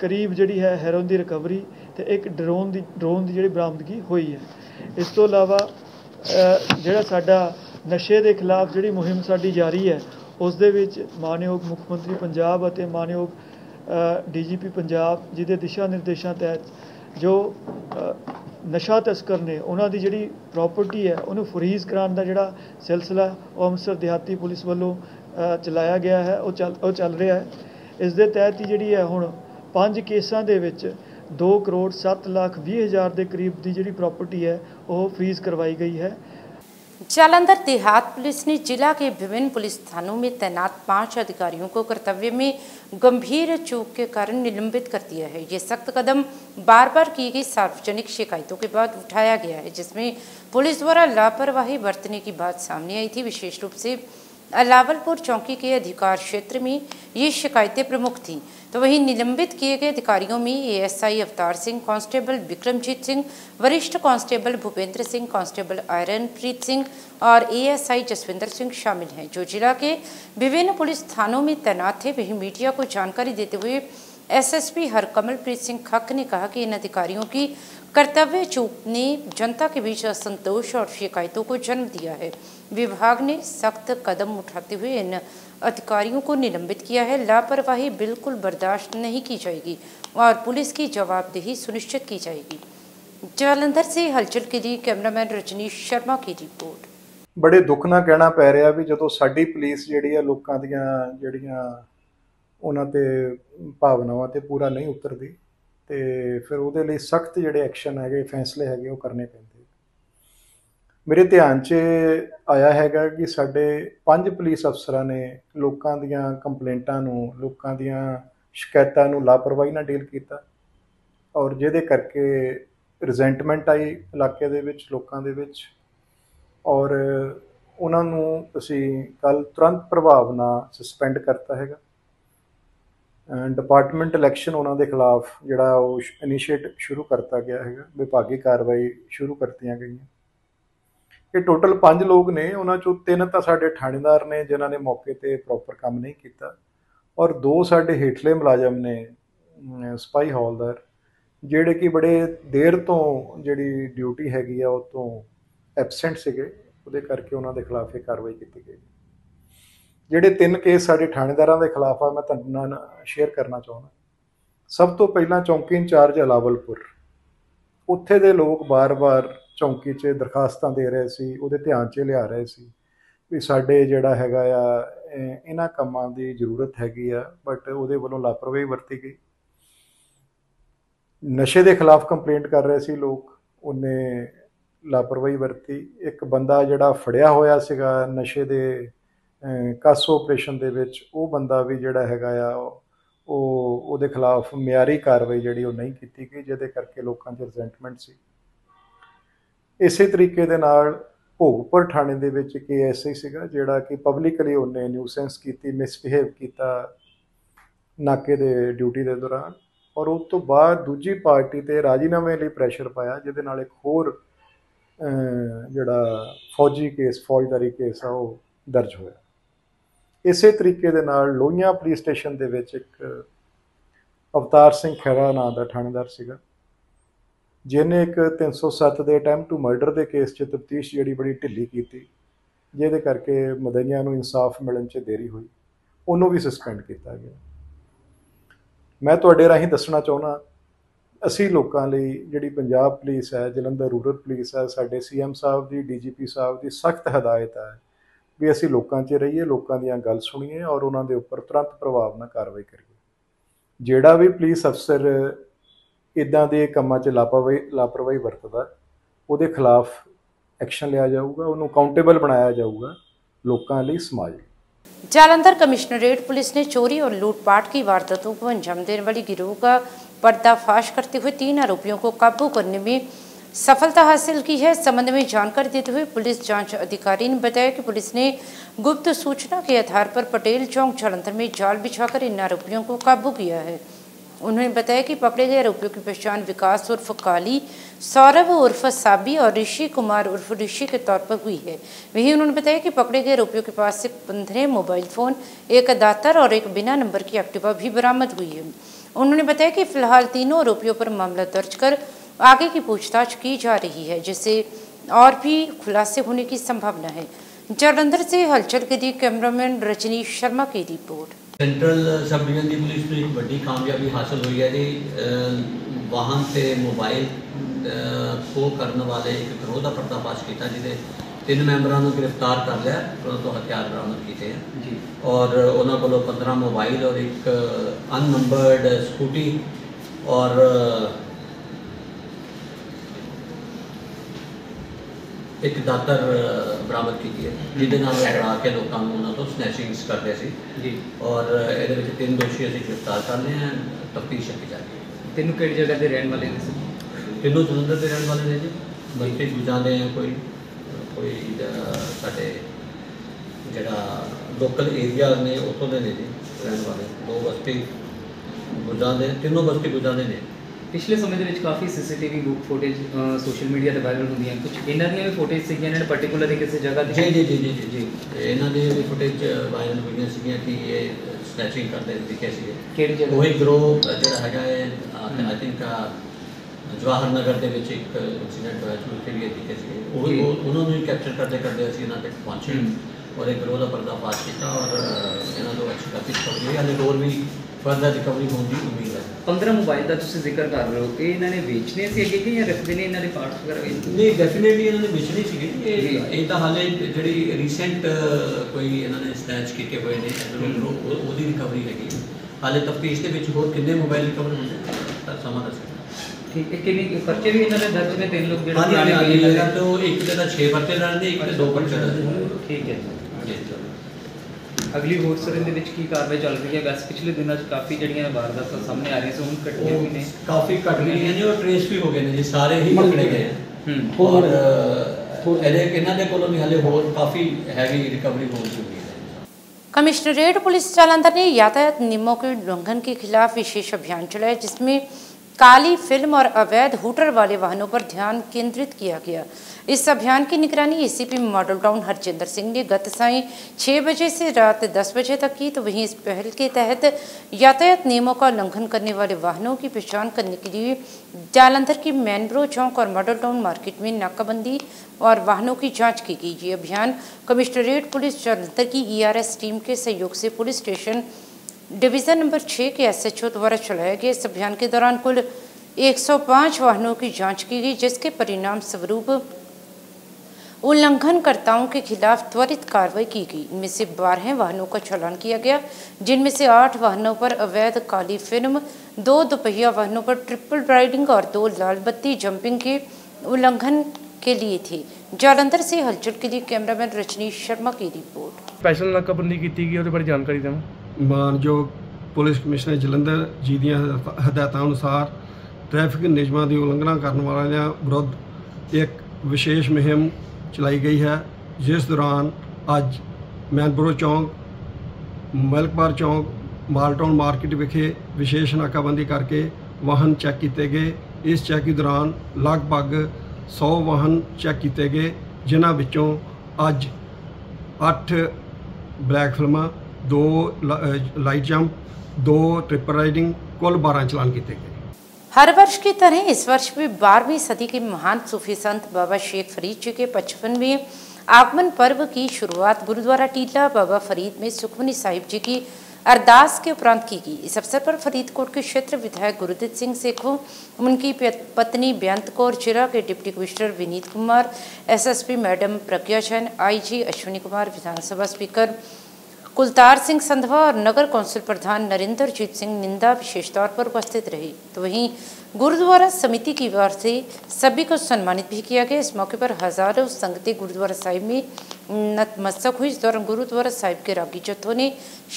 ਕਰੀਬ ਜਿਹੜੀ ਹੈ ਹੈਰੋਇਨ ਦੀ ਰਿਕਵਰੀ ਤੇ ਇੱਕ ਡਰੋਨ ਦੀ ਡਰੋਨ ਦੀ ਜਿਹੜੀ ਬਰਾਮਦਗੀ ਹੋਈ ਹੈ। ਇਸ ਤੋਂ ਇਲਾਵਾ ਜਿਹੜਾ ਸਾਡਾ ਨਸ਼ੇ ਦੇ ਖਿਲਾਫ ਜਿਹੜੀ ਮੁਹਿੰਮ ਸਾਡੀ ਜਾਰੀ ਹੈ, ਉਸ ਦੇ ਵਿੱਚ ਮਾਨਯੋਗ ਮੁੱਖ ਮੰਤਰੀ ਪੰਜਾਬ ਅਤੇ ਮਾਨਯੋਗ ਡੀਜੀਪੀ ਪੰਜਾਬ ਜਿਹਦੇ ਦਿਸ਼ਾ ਨਿਰਦੇਸ਼ਾਂ ਤਹਿਤ ਜੋ ਨਸ਼ਾ ਤਸਕਰ ਨੇ, ਉਹਨਾਂ ਦੀ ਜਿਹੜੀ ਪ੍ਰਾਪਰਟੀ ਹੈ, ਉਹਨੂੰ ਫਰੀਜ਼ ਕਰਾਉਣ ਦਾ ਜਿਹੜਾ ਸਿਲਸਿਲਾ ਉਹ ਅੰਮ੍ਰਿਤਸਰ ਦਿਹਾਤੀ ਪੁਲਿਸ ਵੱਲੋਂ ਚਲਾਇਆ ਗਿਆ ਹੈ, ਉਹ ਚੱਲ ਉਹ ਚੱਲ ਰਿਹਾ ਹੈ। ਇਸ ਦੇ ਤਹਿਤ ਹੀ ਜਿਹੜੀ ਹੈ ਹੁਣ ਪੰਜ ਕੇਸਾਂ ਦੇ ਵਿੱਚ 2 ਕਰੋੜ 7 ਲੱਖ 20 ਹਜ਼ਾਰ ਦੇ ਕਰੀਬ ਦੀ ਜਿਹੜੀ ਪ੍ਰਾਪਰਟੀ ਹੈ, ਉਹ ਫਰੀਜ਼ ਕਰਵਾਈ ਗਈ ਹੈ।
जालंधर देहात पुलिस ने जिला के विभिन्न पुलिस थानों में तैनात पाँच अधिकारियों को कर्तव्य में गंभीर चूक के कारण निलंबित कर दिया है। ये सख्त कदम बार बार की गई सार्वजनिक शिकायतों के बाद उठाया गया है, जिसमें पुलिस द्वारा लापरवाही बरतने की बात सामने आई थी। विशेष रूप से अलावलपुर चौकी के अधिकार क्षेत्र में ये शिकायतें प्रमुख थीं। तो वहीं निलंबित किए गए अधिकारियों में एएसआई अवतार सिंह, कांस्टेबल विक्रमजीत सिंह, वरिष्ठ कांस्टेबल भूपेंद्र सिंह, कांस्टेबल आयरनप्रीत सिंह और एएसआई जसविंदर सिंह शामिल हैं। जो जिला के विभिन्न पुलिस थानों में तैनात थे, वहीं मीडिया को जानकारी देते हुए एसएसपी हरकमलप्रीत सिंह खक्क ने कहा कि इन अधिकारियों की कर्तव्य चूक ने जनता के बीच असंतोष और शिकायतों को जन्म दिया है। विभाग ने सख्त कदम उठाते हुए इन अधिकारियों को निलंबित किया है लापरवाही बिल्कुल बर्दाश्त नहीं की जाएगी और पुलिस की जवाबदेही सुनिश्चित की जाएगी जालंधर से हलचल के लिए कैमरामैन रजनीश शर्मा की रिपोर्ट
ਬੜੇ ਦੁੱਖ ਨਾਲ ਕਹਿਣਾ ਪੈ ਰਿਹਾ ਵੀ ਜਦੋਂ ਸਾਡੀ ਪੁਲਿਸ ਜਿਹੜੀ ਆ ਲੋਕਾਂ ਦੀਆਂ ਜਿਹੜੀਆਂ ਉਹਨਾਂ ਤੇ ਭਾਵਨਾਵਾਂ ਤੇ ਪੂਰਾ ਨਹੀਂ ਉਤਰਦੀ ਤੇ ਫਿਰ ਉਹਦੇ ਲਈ ਸਖਤ ਜਿਹੜੇ ਐਕਸ਼ਨ ਹੈਗੇ ਫੈਸਲੇ ਹੈਗੇ ਉਹ ਕਰਨੇ ਪੈਂਦੇ ਮੇਰੇ ਧਿਆਨ 'ਚ ਆਇਆ ਹੈਗਾ ਕਿ ਸਾਡੇ ਪੰਜ ਪੁਲਿਸ ਅਫਸਰਾਂ ਨੇ ਲੋਕਾਂ ਦੀਆਂ ਕੰਪਲੇਂਟਾਂ ਨੂੰ, ਲੋਕਾਂ ਦੀਆਂ ਸ਼ਿਕਾਇਤਾਂ ਨੂੰ ਲਾਪਰਵਾਹੀ ਨਾਲ ਡੀਲ ਕੀਤਾ ਔਰ ਜਿਹਦੇ ਕਰਕੇ ਰਿਜ਼ੈਂਟਮੈਂਟ ਆਈ ਇਲਾਕੇ ਦੇ ਵਿੱਚ, ਲੋਕਾਂ ਦੇ ਵਿੱਚ ਔਰ ਉਹਨਾਂ ਨੂੰ ਅਸੀਂ ਕੱਲ ਤੁਰੰਤ ਪ੍ਰਭਾਵ ਨਾਲ ਸਸਪੈਂਡ ਕਰਤਾ ਹੈਗਾ। ਡਿਪਾਰਟਮੈਂਟ ਇਲੈਕਸ਼ਨ ਉਹਨਾਂ ਦੇ ਖਿਲਾਫ ਜਿਹੜਾ ਉਹ ਇਨੀਸ਼ੀਏਟ ਸ਼ੁਰੂ ਕਰਤਾ ਗਿਆ ਹੈਗਾ, ਵਿਭਾਗੀ ਕਾਰਵਾਈ ਸ਼ੁਰੂ ਕਰਤੀਆਂ ਗਈਆਂ। ਇਹ ਟੋਟਲ 5 ਲੋਕ ਨੇ, ਉਹਨਾਂ ਚੋਂ ਤਿੰਨ ਤਾਂ ਸਾਡੇ ਥਾਣੇਦਾਰ ਨੇ, ਜਿਨ੍ਹਾਂ ਨੇ ਮੌਕੇ ਤੇ ਪ੍ਰੋਪਰ ਕੰਮ ਨਹੀਂ ਕੀਤਾ। ਔਰ ਦੋ ਸਾਡੇ ਹੇਠਲੇ ਮੁਲਾਜ਼ਮ ਨੇ ਸਪਾਈ ਸਿਪਾਹੀ ਹੌਲਦਾਰ, ਜਿਹੜੇ ਕਿ ਬੜੇ ਦੇਰ ਤੋਂ ਜਿਹੜੀ ਡਿਊਟੀ ਹੈਗੀ ਆ, ਉਹ ਤੋਂ ਐਬਸੈਂਟ ਸੀਗੇ। ਉਹਦੇ ਕਰਕੇ ਉਹਨਾਂ ਦੇ ਖਿਲਾਫ ਇਹ ਕਾਰਵਾਈ ਕੀਤੀ ਗਈ। ਜਿਹੜੇ ਤਿੰਨ ਕੇਸ ਸਾਡੇ ਥਾਣੇਦਾਰਾਂ ਦੇ ਖਿਲਾਫ ਆ, ਮੈਂ ਤੁਹਾਡੇ ਨਾਲ ਸ਼ੇਅਰ ਕਰਨਾ ਚਾਹੁੰਦਾ। ਸਭ ਤੋਂ ਪਹਿਲਾਂ ਚੌਂਕੀ ਇੰਚਾਰਜ ਅਲਾਵਲਪੁਰ। ਉੱਥੇ ਦੇ ਲੋਕ ਬਾਰ-ਬਾਰ ਚੌਂਕੀ 'ਚ ਦਰਖਾਸਤਾਂ ਦੇ ਰਹੇ ਸੀ ਉਹਦੇ ਧਿਆਨ 'ਚ ਲਿਆ ਰਹੇ ਸੀ ਵੀ ਸਾਡੇ ਜਿਹੜਾ ਹੈਗਾ ਆ ਇਹਨਾਂ ਕੰਮਾਂ ਦੀ ਜ਼ਰੂਰਤ ਹੈਗੀ ਆ ਬਟ ਉਹਦੇ ਵੱਲੋਂ ਲਾਪਰਵਾਹੀ ਵਰਤੀ ਗਈ। ਨਸ਼ੇ ਦੇ ਖਿਲਾਫ ਕੰਪਲੇਂਟ ਕਰ ਰਹੇ ਸੀ ਲੋਕ ਉਹਨੇ ਲਾਪਰਵਾਹੀ ਵਰਤੀ। ਇੱਕ ਬੰਦਾ ਜਿਹੜਾ ਫੜਿਆ ਹੋਇਆ ਸੀਗਾ ਨਸ਼ੇ ਦੇ ਅਹ, ਕਸ ਆਪਰੇਸ਼ਨ ਦੇ ਵਿੱਚ ਉਹ ਬੰਦਾ ਵੀ ਜਿਹੜਾ ਹੈਗਾ ਆ ਉਹ ਉਹਦੇ ਖਿਲਾਫ ਮਿਆਰੀ ਕਾਰਵਾਈ ਜਿਹੜੀ ਉਹ ਨਹੀਂ ਕੀਤੀ ਗਈ ਜਿਹਦੇ ਕਰਕੇ ਲੋਕਾਂ 'ਚ ਰਿਜ਼ੈਂਟਮੈਂਟ ਸੀ। ਇਸੇ ਤਰੀਕੇ ਦੇ ਨਾਲ ਭੋਗਪੁਰ ਥਾਣੇ ਦੇ ਵਿੱਚ ਇੱਕ ਐਸਆਈ ਸੀਗਾ, ਜਿਹੜਾ ਕਿ ਪਬਲਿਕਲੀ ਉਹਨੇ ਨਿਊਸੈਂਸ ਕੀਤੀ ਮਿਸਬਿਹੇਵ ਕੀਤਾ ਨਾਕੇ ਦੇ ਡਿਊਟੀ ਦੇ ਦੌਰਾਨ। ਔਰ ਉਸ ਤੋਂ ਬਾਅਦ ਦੂਜੀ ਪਾਰਟੀ ਤੇ ਰਾਜੀਨਾਮੇ ਲਈ ਪ੍ਰੈਸ਼ਰ ਪਾਇਆ, ਜਿਹਦੇ ਨਾਲ ਇੱਕ ਹੋਰ ਜਿਹੜਾ ਫੌਜੀ ਕੇਸ ਫੌਜਦਾਰੀ ਕੇਸ ਆ, ਉਹ ਦਰਜ ਹੋਇਆ। ਇਸੇ ਤਰੀਕੇ ਦੇ ਨਾਲ ਲੋਹੀਆਂ ਪੁਲਿਸ ਸਟੇਸ਼ਨ ਦੇ ਵਿੱਚ ਇੱਕ ਅਵਤਾਰ ਸਿੰਘ ਖਹਿਰਾ ਨਾਂ ਦਾ ਥਾਣੇਦਾਰ ਸੀਗਾ। ਜਿਹਨੇ ਇੱਕ 307 ਦੇ ਅਟੈਂਪਟ ਟੂ ਮਰਡਰ ਦੇ ਕੇਸ 'ਚ ਤਫਤੀਸ਼ ਜਿਹੜੀ ਬੜੀ ਢਿੱਲੀ ਕੀਤੀ, ਜਿਹਦੇ ਕਰਕੇ ਮਦਈਆਂ ਨੂੰ ਇਨਸਾਫ ਮਿਲਣ 'ਚ ਦੇਰੀ ਹੋਈ, ਉਹਨੂੰ ਵੀ ਸਸਪੈਂਡ ਕੀਤਾ ਗਿਆ। ਮੈਂ ਤੁਹਾਡੇ ਰਾਹੀਂ ਦੱਸਣਾ ਚਾਹੁੰਦਾ, ਅਸੀਂ ਲੋਕਾਂ ਲਈ ਜਿਹੜੀ ਪੰਜਾਬ ਪੁਲਿਸ ਹੈ, ਜਲੰਧਰ ਰੂਰਲ ਪੁਲਿਸ ਹੈ, ਸਾਡੇ ਸੀਐਮ ਸਾਹਿਬ ਦੀ ਡੀਜੀਪੀ ਸਾਹਿਬ ਦੀ ਸਖਤ ਹਦਾਇਤ ਹੈ ਵੀ ਅਸੀਂ ਲੋਕਾਂ 'ਚ ਰਹੀਏ, ਲੋਕਾਂ ਦੀਆਂ ਗੱਲ ਸੁਣੀਏ ਔਰ ਉਹਨਾਂ ਦੇ ਉੱਪਰ ਤੁਰੰਤ ਪ੍ਰਭਾਵ ਨਾਲ ਕਾਰਵਾਈ ਕਰੀਏ। ਜਿਹੜਾ ਵੀ ਪੁਲਿਸ ਅਫਸਰ ਇਦਾਂ ਦੇ ਕੰਮਾਂ 'ਚ ਲਾਪਰਵਾਹੀ ਲਾਪਰਵਾਹੀ ਵਰਤਦਾ ਉਹਦੇ ਖਿਲਾਫ ਐਕਸ਼ਨ ਲਿਆ ਜਾਊਗਾ ਉਹਨੂੰ ਕਾਊਂਟੇਬਲ ਬਣਾਇਆ ਜਾਊਗਾ ਲੋਕਾਂ ਲਈ ਸਮਾਜ ਲਈ
जालंधर कमिश्नरेट पुलिस ने चोरी और लूटपाट की वारदातों को अंजाम देने वाली गिरोह का पर्दाफाश करते हुए तीन आरोपियों को काबू करने में सफलता हासिल की है इस संबंध में जानकारी देते हुए पुलिस जांच अधिकारी ने बताया कि पुलिस ने गुप्त सूचना के आधार पर पटेल चौक जालंधर में जाल बिछाकर इन आरोपियों को काबू किया है उन्होंने बताया कि पकड़े गए आरोपियों की पहचान विकास उर्फ़ काली सौरभ उर्फ़ साबी और ऋषि कुमार उर्फ़ ऋषि के तौर पर हुई है। वहीं उन्होंने बताया कि पकड़े गए आरोपियों के पास से पंद्रह मोबाइल फ़ोन, एक दातर और एक बिना नंबर की एक्टिवा भी बरामद हुई है। उन्होंने बताया कि फ़िलहाल तीनों आरोपियों पर मामला दर्ज कर आगे की पूछताछ की जा रही है, जिससे और भी खुलासे होने की संभावना है। जालंधर से हलचल के लिए कैमरामैन रजनीश शर्मा की रिपोर्ट।
ਸੈਂਟਰਲ ਸਬ ਡਿਵੀਜ਼ਨ ਦੀ ਪੁਲਿਸ ਨੂੰ ਇੱਕ ਵੱਡੀ ਕਾਮਯਾਬੀ ਹਾਸਲ ਹੋਈ ਹੈ ਜੀ। ਵਾਹਨ ਤੇ ਮੋਬਾਈਲ ਖੋਹ ਕਰਨ ਵਾਲੇ ਇੱਕ ਗਰੋਹ ਦਾ ਪਰਦਾਫਾਸ਼ ਕੀਤਾ ਜਿਹਦੇ ਤਿੰਨ ਮੈਂਬਰਾਂ ਨੂੰ ਗ੍ਰਿਫਤਾਰ ਕਰ ਲਿਆ ਉਹਨਾਂ ਤੋਂ ਹਥਿਆਰ ਬਰਾਮਦ ਕੀਤੇ ਹਨ ਜੀ। ਔਰ ਉਹਨਾਂ ਕੋਲੋਂ 15 ਮੋਬਾਈਲ ਔਰ ਇੱਕ ਅਨਨੰਬਰਡ ਸਕੂਟੀ ਔਰ ਇੱਕ ਦਾਤਰ ਬਰਾਮਦ ਕੀਤੀ ਹੈ ਜਿਹਦੇ ਨਾਲ ਡਰਾ ਕੇ ਲੋਕਾਂ ਨੂੰ ਉਹਨਾਂ ਤੋਂ ਸਨੈਚਿੰਗਸ ਕਰਦੇ ਸੀ। ਜੀ। ਔਰ ਇਹਦੇ ਵਿੱਚ ਤਿੰਨ ਦੋਸ਼ੀ ਅਸੀਂ ਗ੍ਰਿਫਤਾਰ ਕਰ ਲਏ ਹਨ ਤਫਤੀਸ਼ ਅੱਗੇ ਜਾ ਰਹੀ ਹੈ।
ਤੈਨੂੰ ਕਿਹੜੀ ਜਗ੍ਹਾ ਦੇ ਰਹਿਣ ਵਾਲੇ ਨੇ ਸੀ
ਤਿੰਨੋਂ ਜਲੰਧਰ ਦੇ ਰਹਿਣ ਵਾਲੇ ਨੇ ਜੀ। ਬਸਤੀ ਗੁਜਾਦੇ ਆ ਕੋਈ ਕੋਈ ਸਾਡੇ ਜਿਹੜਾ ਲੋਕਲ ਏਰੀਆ ਨੇ ਉੱਥੋਂ ਦੇ ਨੇ ਜੀ ਰਹਿਣ ਵਾਲੇ। ਦੋ ਬਸਤੀ ਗੁਜਾਦੇ ਤਿੰਨੋਂ ਬਸਤੀ ਗੁਜਾਦੇ ਨੇ।
ਪਿਛਲੇ ਸਮੇਂ ਦੇ ਵਿੱਚ ਕਾਫੀ ਸੀਸੀਟੀਵੀ ਫੁਟੇਜ ਸੋਸ਼ਲ ਮੀਡੀਆ ਤੇ ਵਾਇਰਲ ਹੁੰਦੀਆਂ। ਕੁਝ ਇਹਨਾਂ ਦੀਆਂ ਵੀ ਫੁਟੇਜ ਸੀਗੀਆਂ ਇਹਨਾਂ ਨੇ ਪਾਰਟਿਕੂਲਰਲੀ ਕਿਸੇ ਜਗ੍ਹਾ ਤੇ
ਜੀ ਜੀ ਜੀ ਜੀ ਇਹਨਾਂ ਦੇ ਵੀ ਫੁਟੇਜ ਵਾਇਰਲ ਹੋਈਆਂ ਸੀਗੀਆਂ ਕਿ ਇਹ ਸਨੈਚਿੰਗ ਕਰਦੇ ਦਿਖੇ ਸੀਗੇ।
ਕਿਹੜੀ ਜਗ੍ਹਾ?
ਉਹੀ ਗਰੋਹ ਜਿਹੜਾ ਹੈਗਾ ਹੈ ਆਈ ਥਿੰਕ ਜਵਾਹਰ ਨਗਰ ਦੇ ਵਿੱਚ ਇੱਕ ਇਨਸੀਡੈਂਟ ਹੋਇਆ ਸੀ ਉੱਥੇ ਵੀ ਇਹ ਦਿਖੇ ਸੀਗੇ। ਉਹ ਉਹਨਾਂ ਨੂੰ ਹੀ ਕੈਪਚਰ ਕਰਦੇ ਕਰਦੇ ਅਸੀਂ ਇਹਨਾਂ ਤੱਕ ਪਹੁੰਚੇ।
ਹੂੰ।
ਔਰ ਇਹ ਗਰੋਹ ਦਾ ਪਰਦਾਫਾਸ਼ ਕੀਤਾ ਔਰ ਇਹਨਾਂ ਤੋਂ ਅੱਛੀ ਕਾਫੀ ਰਿਕਵਰੀ ਹੋਈ। ਹਾਲੇ ਹੋਰ ਵੀ ਫਰਦਰ ਰਿਕਵਰੀ ਹੋਣ ਦੀ ਉਮੀਦ ਹੈ।
15 ਮੋਬਾਈਲ ਦਾ ਤੁਸੀਂ ਜ਼ਿਕਰ ਕਰ ਰਹੇ ਹੋ ਇਹ ਇਹਨਾਂ ਨੇ ਵੇਚਨੇ ਸੀ ਅੱਗੇ ਕਿ ਜਾਂ ਰੱਖਦੇ ਨੇ ਇਹਨਾਂ ਦੇ ਪਾਰਟਸ ਵਗੈਰਾ
ਨਹੀਂ ਡੈਫੀਨਿਟਲੀ ਇਹਨਾਂ ਨੇ ਵੇਚਣੀ ਸੀਗੀ। ਇਹ ਇਹ ਤਾਂ ਹਾਲੇ ਜਿਹੜੀ ਰੀਸੈਂਟ ਕੋਈ ਇਹਨਾਂ ਨੇ ਸਨੈਚ ਕੀਤੇ ਹੋਏ ਨੇ ਉਹਦੀ ਰਿਕਵਰੀ ਹੈਗੀ। ਹਾਲੇ ਤਫਤੀਸ਼ ਦੇ ਵਿੱਚ ਹੋਰ ਕਿੰਨੇ ਮੋਬਾਈਲ ਰਿਕਵਰ ਹੁੰਦੇ ਨੇ ਤਾਂ ਸਮਾਂ ਦੱਸੇਗਾ
ਠੀਕ ਹੈ ਕਿੰਨੀ ਪਰਚੇ ਵੀ ਇਹਨਾਂ ਦੇ ਦਰਜ ਨੇ ਤਿੰਨ ਲੋਕ ਜਿਹੜੇ ਪੁਰਾਣੇ
ਇਹਨਾਂ ਤੋਂ ਇੱਕ ਦੇ ਤਾਂ 6 ਪਰਚੇ ਲੜਦੇ ਇੱਕ ਤੇ ਦੋ ਪਰਚੇ ਲੜਦੇ
ਠੀਕ ਹੈ ਅਗਲੀ ਹੋਰ ਸਰ ਇਹਦੇ ਵਿੱਚ ਕੀ ਕਾਰਵਾਈ ਚੱਲ ਰਹੀ ਹੈ ਵੈਸੇ ਪਿਛਲੇ ਦਿਨਾਂ 'ਚ ਕਾਫੀ ਜਿਹੜੀਆਂ ਵਾਰਦਾਤਾਂ ਸਾਹਮਣੇ ਆ ਰਹੀਆਂ ਸੀ ਹੁਣ ਕੱਟੀਆਂ ਵੀ ਨੇ
ਕਾਫੀ ਘਟ ਗਈਆਂ ਨੇ ਔਰ ਟ੍ਰੇਸ ਵੀ ਹੋ ਗਏ ਨੇ ਜੀ ਸਾਰੇ ਹੀ ਪਕੜੇ ਗਏ ਆ
ਹੂੰ।
ਔਰ ਅ, ਇਹਦੇ ਇਹਨਾਂ ਦੇ ਕੋਲੋਂ ਵੀ ਹਾਲੇ ਹੋਰ ਕਾਫੀ ਹੈਵੀ ਰਿਕਵਰੀ ਹੋਣ ਦੀ ਉਮੀਦ ਹੈ
कमिश्नरेट पुलिस जालंधर ने यातायात नियमों के उल्लंघन के खिलाफ विशेष अभियान चलाया जिसमें काली फ़िल्म और अवैध हुटर वाले वाहनों पर ध्यान केंद्रित किया गया। इस अभियान की निगरानी ACP Model Town Harjinder Singh ने गत साई छः बजे से रात 10 बजे तक की तो वहीं इस पहल के तहत यातायात नियमों का उल्लंघन करने वाले वाहनों की पहचान करने के लिए जालंधर की मैनब्रो चौक और मॉडल टाउन मार्केट में नाकाबंदी और वाहनों की जाँच की गई। ये अभियान कमिश्नरेट पुलिस जालंधर की ईआरएस टीम के सहयोग से पुलिस स्टेशन डिवीज़न नंबर छः के एस एच ओ द्वारा चलाए गए इस अभियान के दौरान कुल 105 वाहनों की जाँच की गई, जिसके परिणाम स्वरूप उल्लंघनकर्ताओं के खिलाफ त्वरित कार्रवाई की गई। इनमें से बारह वाहनों का चालान किया गया, जिनमें से आठ वाहनों पर अवैध काली फ़िल्म, दो दोपहिया वाहनों पर ट्रिपल राइडिंग और दो लाल बत्ती जंपिंग के उल्लंघन के लिए थे। जालंधर से हलचल के लिए कैमरामैन रजनीश शर्मा की रिपोर्ट।
स्पेशल नाकाबंदी की गई और बड़ी जानकारी देना
ਮਾਨਯੋਗ ਪੁਲਿਸ ਕਮਿਸ਼ਨਰ ਜਲੰਧਰ ਜੀ ਦੀਆਂ ਹਦਾਇਤਾਂ- ਅਨੁਸਾਰ ਟ੍ਰੈਫਿਕ ਨਿਯਮਾਂ ਦੀ ਉਲੰਘਣਾ ਕਰਨ ਵਾਲਿਆਂ ਵਿਰੁੱਧ ਇੱਕ ਵਿਸ਼ੇਸ਼ ਮੁਹਿੰਮ ਚਲਾਈ ਗਈ ਹੈ, ਜਿਸ ਦੌਰਾਨ ਅੱਜ ਮੈਨਪੁਰ ਚੌਂਕ ਮਲਕਪੁਰ ਚੌਂਕ, ਮਾਲਟਾਊਨ ਮਾਰਕੀਟ ਵਿਖੇ ਵਿਸ਼ੇਸ਼ ਨਾਕਾਬੰਦੀ ਕਰਕੇ ਵਾਹਨ ਚੈੱਕ ਕੀਤੇ ਗਏ। ਇਸ ਚੈਕਿੰਗ ਦੌਰਾਨ ਲਗਭਗ 100 ਵਾਹਨ ਚੈੱਕ ਕੀਤੇ ਗਏ, ਜਿਨ੍ਹਾਂ ਵਿੱਚੋਂ ਅੱਜ 8 ਬਲੈਕ ਫਿਲਮਾਂ ਦੋ ਲਾ- ਅ, ਲਾਈਟ ਜੰਪ ਦੋ ट्रिपल राइडिंग कुल 12 चलान किए गए
हर वर्ष की तरह इस वर्ष भी बारहवीं सदी के महान सूफी संत बाबा शेख फरीद जी के पचपनवें आगमन पर्व की शुरुआत गुरुद्वारा टीला बाबा फरीद में सुखमनी साहिब जी की अरदास के उपरांत की गई इस अवसर पर फरीदकोट के क्षेत्र विधायक गुरुदीप सिंह सेखों उनकी पत्नी बेअंत कौर चिरा के deputy commissioner Vineet Kumar SSP madam Pragya Jain IG Ashwini Kumar Vidhan Sabha speaker Kultar Singh Sandhwan और नगर कौंसिल प्रधान नरेंद्रजीत सिंह निंदा विशेष तौर पर उपस्थित रहे। तो वहीं गुरुद्वारा समिति की ओर से सभी को सम्मानित भी किया गया। इस मौके पर हज़ारों संगतें गुरुद्वारा साहिब में नतमस्तक हुई। इस दौरान गुरुद्वारा साहिब के रागी जत्थों ने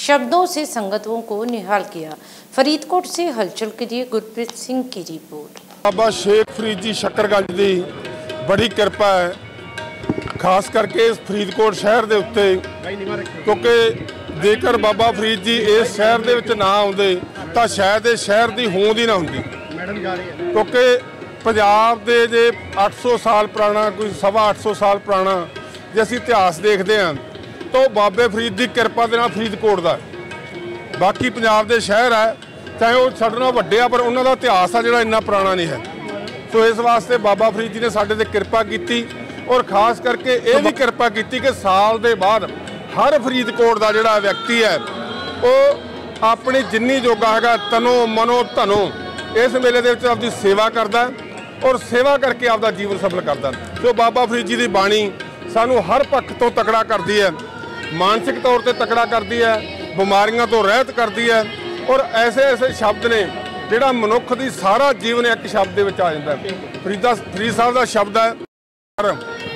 शब्दों से संगतों को निहाल किया। फरीदकोट से हलचल के लिए गुरप्रीत सिंह की रिपोर्ट।
बाबा शेख फरीद जी शक्करगंज की बड़ी कृपा है। ਖਾਸ ਕਰਕੇ ਫਰੀਦਕੋਟ ਸ਼ਹਿਰ ਦੇ ਉੱਤੇ, ਕਿਉਂਕਿ ਜੇਕਰ ਬਾਬਾ ਫਰੀਦ ਜੀ ਇਸ ਸ਼ਹਿਰ ਦੇ ਵਿੱਚ ਨਾ ਆਉਂਦੇ, ਤਾਂ ਸ਼ਾਇਦ ਇਹ ਸ਼ਹਿਰ ਦੀ ਹੋਂਦ ਹੀ ਨਾ ਹੁੰਦੀ। ਕਿਉਂਕਿ ਪੰਜਾਬ ਦੇ ਜੇ 800 ਸਾਲ ਪੁਰਾਣਾ, ਕੋਈ ਸਵਾ 800 ਸਾਲ ਪੁਰਾਣਾ ਜੇ ਅਸੀਂ ਇਤਿਹਾਸ ਦੇਖਦੇ ਹਾਂ, ਤਾਂ ਉਹ ਬਾਬੇ ਫਰੀਦ ਦੀ ਕਿਰਪਾ ਦੇ ਨਾਲ ਫਰੀਦਕੋਟ ਦਾ ਬਾਕੀ ਪੰਜਾਬ ਦੇ ਸ਼ਹਿਰ ਹੈ, ਚਾਹੇ ਉਹ ਸਾਡੇ ਨਾਲ ਵੱਡੇ ਆ, ਪਰ ਉਹਨਾਂ ਦਾ ਇਤਿਹਾਸ ਆ ਜਿਹੜਾ ਇੰਨਾ ਪੁਰਾਣਾ ਨਹੀਂ ਹੈ। ਸੋ ਇਸ ਵਾਸਤੇ ਬਾਬਾ ਫਰੀਦ ਜੀ ਨੇ ਸਾਡੇ ਤੇ ਕਿਰਪਾ ਕੀਤੀ। ਔਰ ਖਾਸ ਕਰਕੇ ਇਹ ਵੀ ਕਿਰਪਾ ਕੀਤੀ ਕਿ ਸਾਲ ਦੇ ਬਾਅਦ ਹਰ ਫਰੀਦਕੋਟ ਦਾ ਜਿਹੜਾ ਵਿਅਕਤੀ ਹੈ ਉਹ ਆਪਣੀ ਜਿੰਨੀ ਜੋਗਾ ਹੈਗਾ ਤਨੋ ਮਨੋ ਧਨੋ ਇਸ ਮੇਲੇ ਦੇ ਵਿੱਚ ਆਪਦੀ ਸੇਵਾ ਕਰਦਾ ਔਰ ਸੇਵਾ ਕਰਕੇ ਆਪਦਾ ਜੀਵਨ ਸਫਲ ਕਰਦਾ। ਸੋ ਬਾਬਾ ਫਰੀਦ ਜੀ ਦੀ ਬਾਣੀ ਸਾਨੂੰ ਹਰ ਪੱਖ ਤੋਂ ਤਕੜਾ ਕਰਦੀ ਹੈ ਮਾਨਸਿਕ ਤੌਰ ਤੇ ਤਕੜਾ ਕਰਦੀ ਹੈ ਬਿਮਾਰੀਆਂ ਤੋਂ ਰਹਿਤ ਕਰਦੀ ਹੈ ਔਰ ਐਸੇ ਐਸੇ ਸ਼ਬਦ ਨੇ ਜਿਹੜਾ ਮਨੁੱਖ ਦੀ ਸਾਰਾ ਜੀਵਨ ਇੱਕ ਸ਼ਬਦ ਦੇ ਵਿੱਚ ਆ ਜਾਂਦਾ ਫਰੀਦਾ ਫਰੀਦ ਸਾਹਿਬ ਦਾ ਸ਼ਬਦ ਹੈ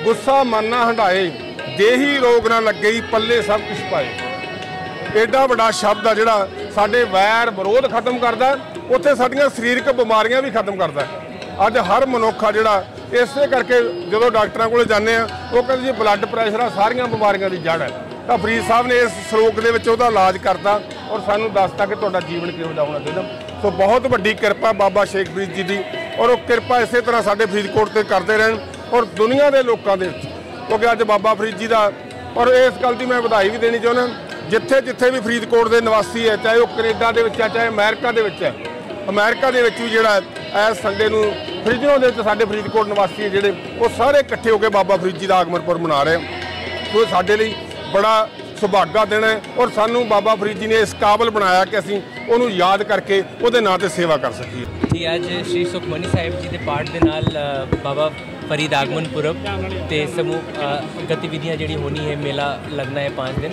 ਗੁੱਸਾ ਮਨ ਨਾ ਹੰਡਾਏ, ਦੇਹੀ ਰੋਗ ਨਾ ਲੱਗਈ ਪੱਲੇ ਸਭ ਕੁਝ ਪਾਏ। ਐਡਾ ਵੱਡਾ ਸ਼ਬਦ ਆ ਜਿਹੜਾ ਸਾਡੇ ਵੈਰ ਵਿਰੋਧ ਖਤਮ ਕਰਦਾ ਉੱਥੇ ਸਾਡੀਆਂ ਸਰੀਰਕ ਬਿਮਾਰੀਆਂ ਵੀ ਖਤਮ ਕਰਦਾ ਅੱਜ ਹਰ ਮਨੁੱਖ ਆ ਜਿਹੜਾ, ਇਸੇ ਕਰਕੇ ਜਦੋਂ ਡਾਕਟਰਾਂ ਕੋਲ ਜਾਂਦੇ ਆ ਉਹ ਕਹਿੰਦੇ ਜੀ ਬਲੱਡ ਪ੍ਰੈਸ਼ਰ ਆ, ਸਾਰੀਆਂ ਬਿਮਾਰੀਆਂ ਦੀ ਜੜ ਹੈ। ਤਾਂ ਫਰੀਦ ਸਾਹਿਬ ਨੇ ਇਸ ਸ਼ਲੋਕ ਦੇ ਵਿੱਚ ਉਹਦਾ ਇਲਾਜ ਕਰਤਾ ਔਰ ਸਾਨੂੰ ਦੱਸਤਾ ਕਿ ਤੁਹਾਡਾ ਜੀਵਨ ਕਿਹੋ ਜਿਹਾ ਹੋਣਾ ਚਾਹੀਦਾ। ਸੋ ਬਹੁਤ ਵੱਡੀ ਕਿਰਪਾ ਬਾਬਾ ਸ਼ੇਖ ਫਰੀਦ ਜੀ ਦੀ ਔਰ ਉਹ ਕਿਰਪਾ ਇਸੇ ਤਰ੍ਹਾਂ ਸਾਡੇ ਫਰੀਦਕੋਟ ਤੇ ਕਰਦੇ ਰਹਿਣ। ਔਰ ਦੁਨੀਆ ਦੇ ਲੋਕਾਂ ਦੇ ਵਿੱਚ। ਕਿਉਂਕਿ ਅੱਜ ਬਾਬਾ ਫਰੀਦ ਜੀ ਦਾ, ਔਰ ਇਸ ਗੱਲ ਦੀ ਮੈਂ ਵਧਾਈ ਵੀ ਦੇਣੀ ਚਾਹੁੰਦਾ ਜਿੱਥੇ ਜਿੱਥੇ ਵੀ ਫਰੀਦਕੋਟ ਦੇ ਨਿਵਾਸੀ ਹੈ, ਚਾਹੇ ਉਹ ਕੈਨੇਡਾ ਦੇ ਵਿੱਚ ਹੈ, ਚਾਹੇ ਅਮਰੀਕਾ ਦੇ ਵਿੱਚ ਹੈ, ਅਮਰੀਕਾ ਦੇ ਵਿੱਚ ਵੀ ਜਿਹੜਾ ਇਸ ਸੰਡੇ ਨੂੰ ਫਰੀਦਕੋਟ ਦੇ ਵਿੱਚ ਸਾਡੇ ਫਰੀਦਕੋਟ ਨਿਵਾਸੀ ਹੈ ਜਿਹੜੇ, ਉਹ ਸਾਰੇ ਇਕੱਠੇ ਹੋ ਕੇ ਬਾਬਾ ਫਰੀਦ ਜੀ ਦਾ ਆਗਮਨ ਪੁਰਬ ਮਨਾ ਰਹੇ ਆ ਸੋ ਸਾਡੇ ਲਈ ਬੜਾ ਸੁਭਾਗਾ ਦਿਨ ਹੈ ਔਰ ਸਾਨੂੰ ਬਾਬਾ ਫਰੀਦ ਜੀ ਨੇ ਇਸ ਕਾਬਲ ਬਣਾਇਆ ਕਿ ਅਸੀਂ ਉਹਨੂੰ ਯਾਦ ਕਰਕੇ ਉਹਦੇ ਨਾਂ ਤੇ ਸੇਵਾ ਕਰ ਸਕੀਏ।
ਜੀ, ਅੱਜ ਸ਼੍ਰੀ ਸੁਖਮਨੀ ਸਾਹਿਬ ਜੀ ਦੇ ਪਾਠ ਦੇ ਨਾਲ ਬਾਬਾ ਫਰੀਦ ਆਗਮਨ ਪੁਰਬ ਤੇ ਸਮੂਹ ਅ, ਗਤੀਵਿਧੀਆਂ ਜਿਹੜੀ ਹੋਣੀ ਹੈ ਮੇਲਾ ਲੱਗਣਾ ਹੈ 5 ਦਿਨ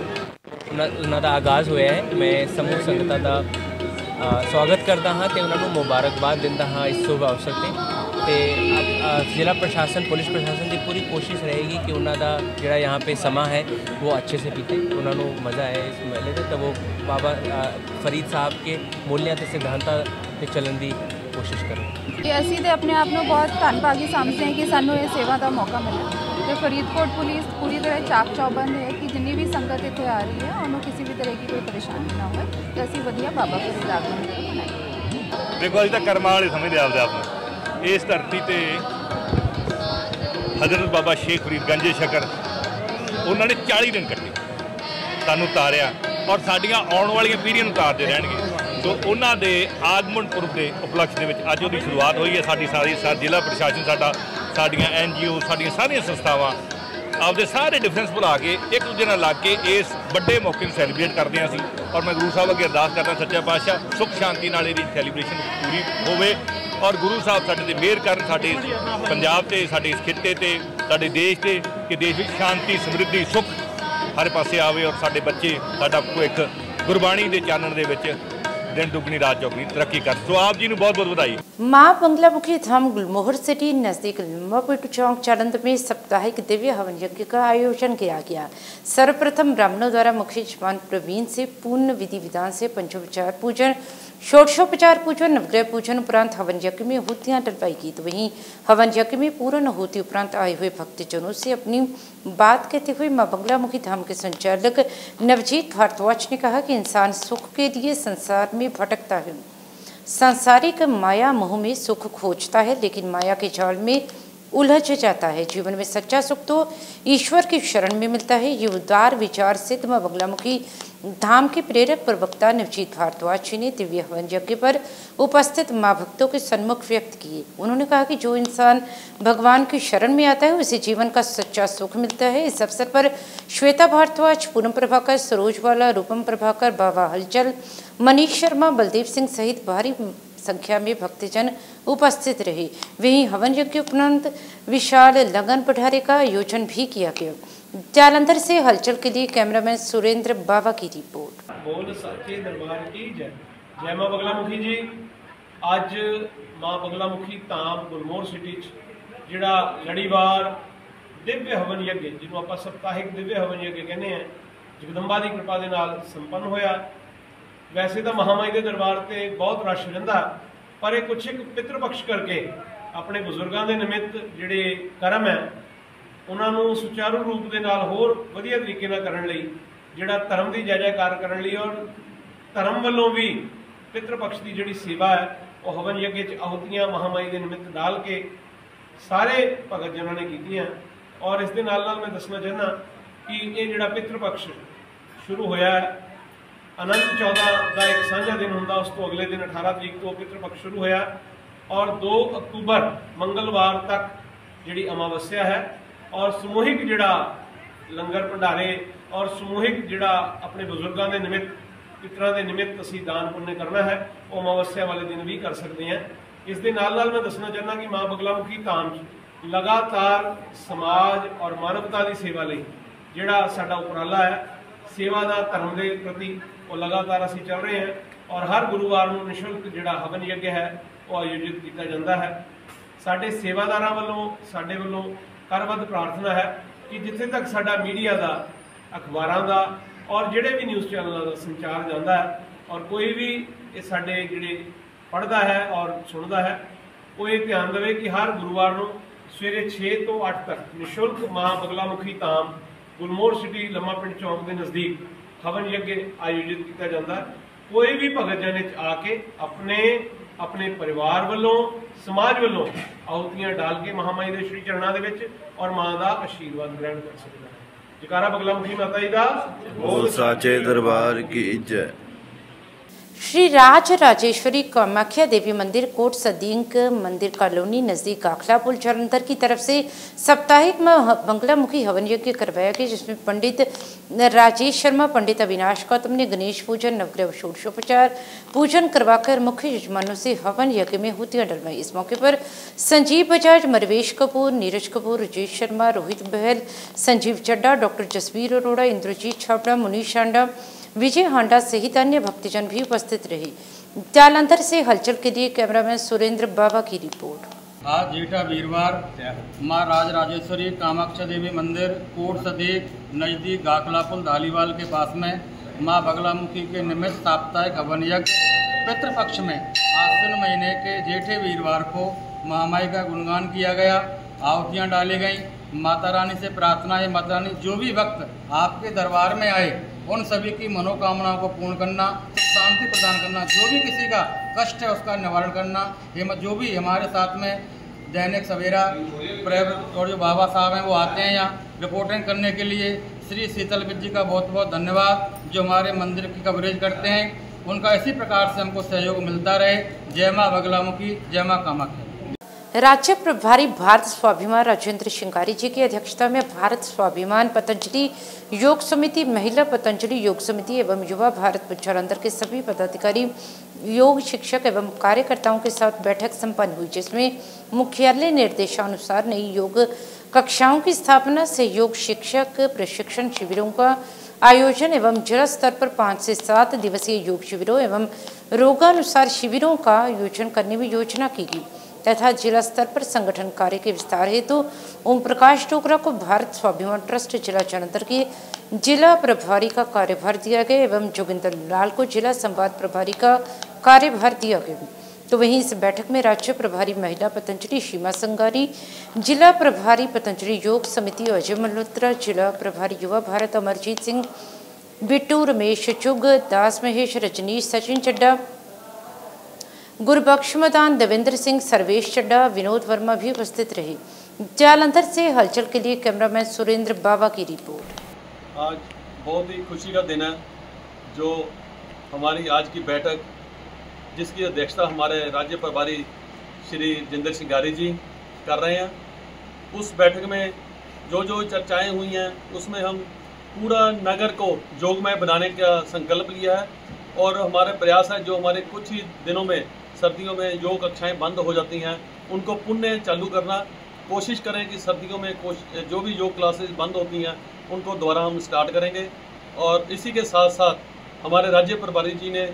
ਉਹਨਾਂ ਉਹਨਾਂ ਦਾ ਆਗਾਜ਼ ਹੋਇਆ ਹੈ ਮੈਂ ਸਮੂਹ ਸੰਗਤਾਂ ਦਾ ਅ, ਸਵਾਗਤ ਕਰਦਾ ਹਾਂ ਤੇ ਉਹਨਾਂ ਨੂੰ ਮੁਬਾਰਕਬਾਦ ਦਿੰਦਾ ਹਾਂ ਇਸ ਸ਼ੁਭ ਅਵਸਰ ਤੇ ਤੇ ਅ, ਅ, ਜ਼ਿਲ੍ਹਾ ਪ੍ਰਸ਼ਾਸਨ ਪੁਲਿਸ ਪ੍ਰਸ਼ਾਸਨ ਦੀ ਪੂਰੀ ਕੋਸ਼ਿਸ਼ ਰਹੇਗੀ ਕਿ ਉਹਨਾਂ ਦਾ ਜਿਹੜਾ यहाँ पे समा है वो अच्छे से बीते ਉਹਨਾਂ ਨੂੰ ਮਜ਼ਾ ਆਏ ਇਸ ਮੇਲੇ ਤੇ ਤਾਂ ਉਹ ਬਾਬਾ ਅ, ਫਰੀਦ ਸਾਹਿਬ ਕੇ ਮੂਲਿਆਂ ਤੇ ਸਿਧਾਂਤਾਂ ਤੇ ਚੱਲਣ ਦੀ ਕੋਸ਼ਿਸ਼ ਕਰਨ
ਕਿ ਅਸੀਂ ਤੇ ਆਪਣੇ ਆਪ ਨੂੰ ਬਹੁਤ ਧੰਨਭਾਗੀ ਸਮਝਦੇ ਹਾਂ ਕਿ ਸਾਨੂੰ ਇਹ ਸੇਵਾ ਦਾ ਮੌਕਾ ਮਿਲਿਆ। ਤੇ ਫਰੀਦਕੋਟ ਪੁਲਿਸ ਪੂਰੀ ਤਰ੍ਹਾਂ ਚਾਕ ਚੌਬੰਦ ਹੈ ਕਿ ਜਿੰਨੀ ਵੀ ਸੰਗਤ ਇੱਥੇ ਆ ਰਹੀ ਹੈ ਉਹਨੂੰ ਕਿਸੇ ਵੀ ਤਰ੍ਹਾਂ ਦੀ ਕੋਈ ਪਰੇਸ਼ਾਨੀ ਨਾ ਹੋਵੇ ਤੇ ਅਸੀਂ ਵਧੀਆ ਬਾਬਾ ਫਰੀਦ ਆਗਮਨ ਮਨਾਈਏ।
ਦੇਖੋ ਅਸੀਂ ਤਾਂ ਕਰਮਾਂ ਵਾਲੇ ਸਮਝਦੇ ਆਪਦੇ ਆਪ ਨੂੰ। ਇਸ ਧਰਤੀ ਤੇ ਹਜ਼ਰਤ ਬਾਬਾ ਸ਼ੇਖ ਫਰੀਦ ਗੰਜੇ ਸ਼ਕਰ ਉਹਨਾਂ ਨੇ 40 ਦਿਨ ਕੱਟੇ। ਸਾਨੂੰ ਤਾਰਿਆ ਔਰ ਸਾਡੀਆਂ ਆਉਣ ਵਾਲੀਆਂ ਪੀੜ੍ਹੀਆਂ ਨੂੰ ਤਾਰਦੇ ਰਹਿਣਗੇ ਸੋ ਉਹਨਾਂ ਦੇ ਆਗਮਨ ਪੁਰਬ ਦੇ ਉਪਲਕਸ਼ ਦੇ ਵਿੱਚ ਅੱਜ ਉਹਦੀ ਸ਼ੁਰੂਆਤ ਹੋਈ ਹੈ। ਸਾਡੀ ਸਾਰੀ ਜ਼ਿਲ੍ਹਾ ਪ੍ਰਸ਼ਾਸਨ ਸਾਡਾ, ਸਾਡੀਆਂ ਐਨਜੀਓ ਸਾਡੀਆਂ ਸਾਰੀਆਂ ਸੰਸਥਾਵਾਂ ਆਪਦੇ ਸਾਰੇ ਡਿਫਰੈਂਸ ਭੁਲਾ ਕੇ ਇੱਕ ਦੂਜੇ ਨਾਲ ਲੱਗ ਕੇ ਇਸ ਵੱਡੇ ਮੌਕੇ ਨੂੰ ਸੈਲੀਬ੍ਰੇਟ ਕਰਦੇ ਹਾਂ ਅਸੀਂ। ਔਰ ਮੈਂ ਗੁਰੂ ਸਾਹਿਬ ਅੱਗੇ ਅਰਦਾਸ ਕਰਦਾ ਸੱਚਾ ਪਾਤਸ਼ਾਹ, ਸੁਖ ਸ਼ਾਂਤੀ ਨਾਲ ਇਹਦੀ ਸੈਲੀਬ੍ਰੇਸ਼ਨ ਪੂਰੀ ਹੋਵੇ। ਔਰ ਗੁਰੂ ਸਾਹਿਬ ਸਾਡੇ ਤੇ ਮਿਹਰ ਕਰਨ, ਸਾਡੇ ਪੰਜਾਬ ਤੇ, ਸਾਡੇ ਇਸ ਖਿੱਤੇ ਤੇ, ਸਾਡੇ ਦੇਸ਼ ਤੇ, ਕਿ ਦੇਸ਼ ਵਿੱਚ ਸ਼ਾਂਤੀ, ਸਮਰਿੱਧੀ, ਸੁਖ ਹਰ ਪਾਸੇ ਆਵੇ। ਔਰ ਸਾਡੇ ਬੱਚੇ, ਸਾਡਾ ਭਵਿੱਖ ਗੁਰਬਾਣੀ ਦੇ ਚਾਨਣ ਦੇ ਵਿੱਚ ਦਿਨ ਦੁਗਣੀ ਰਾਤ ਚੌਗਣੀ ਤਰੱਕੀ ਕਰ ਸੋ ਆਪ ਜੀ ਨੂੰ बहुत बहुत बधाई
माँ बंगलामुखी धाम गुलमोहर सिटी नजदीक लम्बापुट चौक चालंद में साप्ताहिक दिव्य हवन यज्ञ का आयोजन किया गया सर्वप्रथम ब्राह्मणों द्वारा मुख्य जवान प्रवीण से पूर्ण विधि विधान से पंचोपचार पूजन षोडशोपचार पूजन, नवग्रह पूजन उपरांत हवन यज्ञ में हुतियाँ डलवाई गई तो वहीं। हवन यज्ञ में पूर्ण होती उपरांत आए हुए भक्तजनों से अपनी बात कहते हुए माँ बंगलामुखी धाम के संचालक नवजीत भारद्वाज ने कहा कि इंसान सुख के लिए संसार में भटकता है। सांसारिक माया मोह में सुख खोजता है, लेकिन माया के जाल में उलझ जाता है। जीवन में सच्चा सुख तो ईश्वर की शरण में मिलता है। ये उदार विचार सिद्ध माँ बंगलामुखी धाम के प्रेरक प्रवक्ता नवजीत भारद्वाज जी ने दिव्य हवन यज्ञ पर उपस्थित माँ भक्तों के सन्मुख व्यक्त किए। उन्होंने कहा कि जो इंसान भगवान की शरण में आता है, उसे जीवन का सच्चा सुख मिलता है। इस अवसर पर श्वेता भारद्वाज, पूनम प्रभाकर सरोजवाला रूपम प्रभाकर, बाबा हलचल, मनीष शर्मा, बलदेव सिंह सहित भारी संख्या में भक्तजन उपस्थित रहे। वहीं हवन यज्ञ उपरांत विशाल लगन पठारे का आयोजन भी किया गया। जालंधर से हलचल के लिए कैमरामैन सुरेंद्र बाबा की रिपोर्ट
ਬੋਲ ਸੱਚੇ ਦਰਬਾਰ ਕੀ ਜੈ ਜੈ ਮਾਂ ਬਗਲਾਮੁਖੀ ਜੀ ਅੱਜ ਮਾਂ ਬਗਲਾਮੁਖੀ ਧਾਮ ਗੁਰਮੋਹਰ ਸਿਟੀ ਚ ਜਿਹੜਾ ਲੜੀਵਾਰ ਦਿਵਯ ਹਵਨ ਯੱਗ ਜਿਹਨੂੰ ਆਪਾਂ ਸਪਤਾਹਿਕ ਦਿਵਯ ਹਵਨ ਯੱਗ ਕਹਿੰਦੇ ਆ ਜਗਦੰਬਾ ਦੀ ਕਿਰਪਾ ਦੇ ਨਾਲ ਸੰਪੰਨ ਹੋਇਆ ਵੈਸੇ ਤਾਂ ਮਹਾਮਾਈ ਦੇ ਦਰਬਾਰ ਤੇ ਬਹੁਤ ਰਸ਼ ਰਹਿੰਦਾ ਪਰ ਇਹ ਕੁਛ ਇੱਕ ਪਿਤਰ ਬਖਸ਼ ਕਰਕੇ ਆਪਣੇ ਬਜ਼ੁਰਗਾਂ ਦੇ ਨਿਮਿਤ ਜਿਹੜੇ ਕਰਮ ਹੈ ਉਹਨਾਂ ਨੂੰ ਸੁਚਾਰੂ ਰੂਪ ਦੇ ਨਾਲ ਹੋਰ ਵਧੀਆ ਤਰੀਕੇ ਨਾਲ ਕਰਨ ਲਈ, ਜਿਹੜਾ ਧਰਮ ਦੀ ਜੈ ਕਰਨ ਲਈ ਔਰ ਧਰਮ ਵੱਲੋਂ ਵੀ ਪਿਤਰ ਪਕਸ਼ ਦੀ ਜਿਹੜੀ ਸੇਵਾ ਹੈ, ਉਹ ਹਵਨ ਯੱਗ ਚ ਆਹੁਤੀਆਂ ਮਹਾਮਾਈ ਦੇ ਨਿਮਿਤ ਡਾਲ ਕੇ ਸਾਰੇ ਭਗਤ ਜਨਾਂ ਨੇ ਕੀਤੀਆਂ। ਔਰ ਇਸ ਦੇ ਨਾਲ ਨਾਲ ਮੈਂ ਦੱਸਣਾ ਚਾਹੁੰਦਾ ਕਿ ਇਹ ਜਿਹੜਾ ਪਿਤਰ ਪਕਸ਼ ਸ਼ੁਰੂ ਹੋਇਆ ਹੈ, ਅਨੰਤ 14 ਦਾ ਇੱਕ ਸਾਂਝਾ ਦਿਨ ਹੁੰਦਾ, ਉਸ ਤੋਂ ਅਗਲੇ ਦਿਨ 18 ਤਰੀਕ ਤੋਂ ਪਿਤਰ ਪਕਸ਼ ਸ਼ੁਰੂ ਹੋਇਆ। ਔਰ 2 ਅਕਤੂਬਰ ਮੰਗਲਵਾਰ ਤੱਕ ਜਿਹੜੀ ਅਮਾਵਸਿਆ ਹੈ ਔਰ ਸਮੂਹਿਕ ਜਿਹੜਾ ਲੰਗਰ ਭੰਡਾਰੇ ਔਰ ਸਮੂਹਿਕ ਜਿਹੜਾ ਆਪਣੇ ਬਜ਼ੁਰਗਾਂ ਦੇ ਨਿਮਿਤ, ਪਿਤਰਾਂ ਦੇ ਨਿਮਿਤ ਅਸੀਂ ਦਾਨ ਪੁੰਨ ਕਰਨਾ ਹੈ, ਉਹ ਅਮਾਵਸਿਆ ਵਾਲੇ ਦਿਨ ਵੀ ਕਰ ਸਕਦੇ ਹਾਂ। ਇਸ ਦੇ ਨਾਲ ਨਾਲ ਮੈਂ ਦੱਸਣਾ ਚਾਹੁੰਦਾ ਕਿ ਮਾਂ ਬਗਲਾਮੁਖੀ ਧਾਮ 'ਚ ਲਗਾਤਾਰ ਸਮਾਜ ਔਰ ਮਾਨਵਤਾ ਦੀ ਸੇਵਾ ਲਈ ਜਿਹੜਾ ਸਾਡਾ ਉਪਰਾਲਾ ਹੈ, ਸੇਵਾ ਦਾ ਧਰਮ ਦੇ ਪ੍ਰਤੀ ਉਹ ਲਗਾਤਾਰ ਅਸੀਂ ਚੱਲ ਰਹੇ ਹਾਂ ਔਰ ਹਰ ਗੁਰੂਵਾਰ ਨੂੰ ਨਿਸ਼ੁਲਕ ਜਿਹੜਾ ਹਵਨ ਯੱਗ ਹੈ, ਉਹ ਆਯੋਜਿਤ ਕੀਤਾ ਜਾਂਦਾ ਹੈ। ਸਾਡੇ ਸੇਵਾਦਾਰਾਂ ਵੱਲੋਂ, ਸਾਡੇ ਵੱਲੋਂ ਕਰਵੱਧ ਪ੍ਰਾਰਥਨਾ ਹੈ ਕਿ ਜਿੱਥੇ ਤੱਕ ਸਾਡਾ ਮੀਡੀਆ ਦਾ, ਅਖਬਾਰਾਂ ਦਾ ਔਰ ਜਿਹੜੇ ਵੀ ਨਿਊਜ਼ ਚੈਨਲਾਂ ਦਾ ਸੰਚਾਰ ਜਾਂਦਾ ਹੈ ਔਰ ਕੋਈ ਵੀ ਇਹ ਸਾਡੇ ਜਿਹੜੇ ਪੜ੍ਹਦਾ ਹੈ ਔਰ ਸੁਣਦਾ ਹੈ, ਉਹ ਇਹ ਧਿਆਨ ਦੇਵੇ ਕਿ ਹਰ ਗੁਰੂਵਾਰ ਨੂੰ ਸਵੇਰੇ 6 ਤੋਂ 8 ਤੱਕ ਨਿਸ਼ੁਲਕ ਮਾਂ ਬਗਲਾਮੁਖੀ ਧਾਮ ਗੁਲਮੋਹਰ ਸਿਟੀ ਲੰਮਾ ਪਿੰਡ ਚੌਂਕ ਦੇ ਨਜ਼ਦੀਕ ਹਵਨ ਯੱਗ ਆਯੋਜਿਤ ਕੀਤਾ ਜਾਂਦਾ ਕੋਈ ਵੀ ਭਗਤ ਜਨ ਵਿੱਚ ਆ ਕੇ ਆਪਣੇ ਆਪਣੇ ਪਰਿਵਾਰ ਵੱਲੋਂ ਸਮਾਜ ਵੱਲੋਂ ਆਉਤੀਆਂ ਡਾਲ ਕੇ ਮਹਾਮਾਈ ਦੇ ਸ਼੍ਰੀ ਚਰਨਾਂ ਦੇ ਵਿੱਚ ਔਰ ਮਾਂ ਦਾ ਆਸ਼ੀਰਵਾਦ ਗ੍ਰਹਿਣ ਕਰ ਸਕਦਾ ਹੈ। ਜਕਾਰਾ ਬਗਲਾ ਮੁਖੀ ਮਾਤਾ ਜੀ ਦਾ।
ਬੋਲ ਸਾਚੇ ਦਰਬਾਰ ਕੀ ਇੱਜ਼ਤ
श्री राज राजेश्वरी कामाख्या देवी मंदिर कोट सदींक मंदिर कॉलोनी नज़दीक काखला पुल जलंधर की तरफ़ से साप्ताहिक बंगलामुखी हवन यज्ञ करवाया गया, जिसमें पंडित राजेश शर्मा, पंडित अविनाश गौतम ने गणेश पूजन, नवग्रह षोडशोपचार पूजन करवाकर मुख्य यजमानों से हवन यज्ञ में हुतियाँ डलवाई। इस मौके पर संजीव बजाज, मरवेश कपूर, नीरज कपूर, राजेश शर्मा, रोहित बहल, संजीव चड्डा डॉक्टर जसवीर अरोड़ा, इंद्रजीत छाबड़ा मुनीष हांडा विजय हांडा सहित अन्य भक्तजन भी उपस्थित रहे। जालंधर से हलचल के लिए कैमरामैन सुरेंद्र बाबा की रिपोर्ट।
आज जेठा वीरवार, माँ राज राजेश्वरी कामाक्षा देवी मंदिर, कोट सदीक, नज़दीक गाखला पुल धालीवाल के पास में, माँ बगलामुखी के निमित्त साप्ताहिक हवन यज्ञ पितृपक्ष में आश्विन महीने के जेठे वीरवार को महामाई का गुणगान किया गया। आहुतियाँ डाली गईं।
माता रानी से प्रार्थना है माता रानी जो भी वक्त आपके दरबार में आए उन सभी की मनोकामनाओं को पूर्ण करना, शांति प्रदान करना, जो भी किसी का कष्ट है उसका निवारण करना। जो भी हमारे साथ में दैनिक सवेरा और जो बाबा साहब हैं, वो आते हैं यहाँ रिपोर्टिंग करने के लिए। श्री शीतल जी का बहुत बहुत धन्यवाद, जो हमारे मंदिर की कवरेज करते हैं। उनका इसी प्रकार से हमको सहयोग मिलता रहे। जय माँ बगलामुखी, जय माँ कामाख्या।
राज्य प्रभारी भारत स्वाभिमान राजेंद्र शिंगारी जी की अध्यक्षता में भारत स्वाभिमान पतंजलि योग समिति, महिला पतंजलि योग समिति एवं युवा भारत जालंधर के सभी पदाधिकारी, योग शिक्षक एवं कार्यकर्ताओं के साथ बैठक संपन्न हुई, जिसमें मुख्यालय निर्देशानुसार नई योग कक्षाओं की स्थापना से योग शिक्षक, प्रशिक्षण शिविरों का आयोजन एवं जिला स्तर पर पाँच से सात दिवसीय योग शिविरों एवं रोगानुसार शिविरों का आयोजन करने में योजना की गई। तथा जिला स्तर पर संगठन कार्य के विस्तार हेतु ओम प्रकाश टोकरा को भारत स्वाभिमान ट्रस्ट जिला जालंधर के जिला प्रभारी का कार्यभार दिया गया एवं जोगिंदर लाल को जिला संवाद प्रभारी का कार्यभार दिया गया। तो वहीं इस बैठक में राज्य प्रभारी महिला पतंजलि सीमा संगारी, जिला प्रभारी पतंजलि योग समिति अजय मल्होत्रा, जिला प्रभारी युवा भारत अमरजीत सिंह, बिट्टू रमेश चुग, दास महेश रजनीश, सचिन चड्डा गुरबख्श मदान देवेंद्र सिंह सर्वेश चड्डा विनोद वर्मा भी उपस्थित रहे। जालंधर से हलचल के लिए कैमरामैन सुरेंद्र बाबा की रिपोर्ट।
आज बहुत ही खुशी का दिन है, जो हमारी आज की बैठक, जिसकी अध्यक्षता हमारे राज्य प्रभारी श्री जिंदर सिंगारी जी कर रहे हैं। उस बैठक में जो जो चर्चाएँ हुई हैं, उसमें हम पूरा नगर को योगमय बनाने का संकल्प लिया है, और हमारे प्रयास है, जो हमारे कुछ ही दिनों में सर्दियों में योग कक्षाएँ बंद हो जाती हैं, उनको पुण्य चालू करना। कोशिश करें कि सर्दियों में जो भी योग क्लासेस बंद होती हैं, उनको दोबारा हम स्टार्ट करेंगे। और इसी के साथ साथ हमारे राज्य प्रभारी जी ने,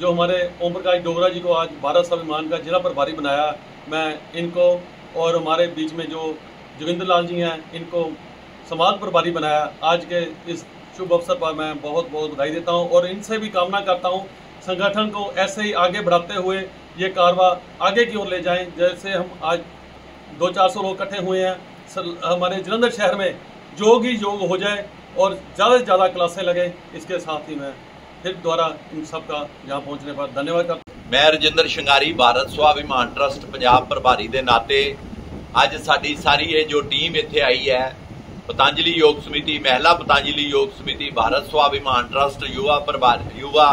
जो हमारे ओम प्रकाश डोगरा जी को आज भारत स्वाभिमान का जिला प्रभारी बनाया, मैं इनको और हमारे बीच में जो जोगिंदर लाल जी हैं, इनको समाज प्रभारी बनाया। आज के इस शुभ अवसर पर मैं बहुत बहुत बधाई देता हूँ और इनसे भी कामना करता हूँ, संगठन को ऐसे ही आगे बढ़ाते हुए ये कारवा आगे की ओर ले जाएं जैसे हम आज दो चार सौ लोग इकट्ठे हुए हैं हमारे जलंधर शहर में योग ही योग हो जाए और ज़्यादा से ज़्यादा क्लासें लगे इसके साथ ही मैं फिर दोबारा इन सब का यहाँ पहुँचने पर धन्यवाद करता
ਮੈਂ ਰਜਿੰਦਰ ਸ਼ਿੰਗਾਰੀ ਭਾਰਤ ਸਵਾਭਿਮਾਨ ਟਰਸਟ ਪੰਜਾਬ ਪ੍ਰਭਾਰੀ ਦੇ ਨਾਤੇ ਅੱਜ ਸਾਡੀ ਸਾਰੀ ਇਹ ਜੋ ਟੀਮ ਇੱਥੇ ਆਈ ਹੈ ਪਤੰਜਲੀ ਯੋਗ ਸਮਿਤੀ ਮਹਿਲਾ ਪਤੰਜਲੀ ਯੋਗ ਸਮਿਤੀ ਭਾਰਤ ਸਵਾਭਿਮਾਨ ਟਰਸਟ ਯੁਵਾ ਪ੍ਰਭਾਰੀ ਯੁਵਾ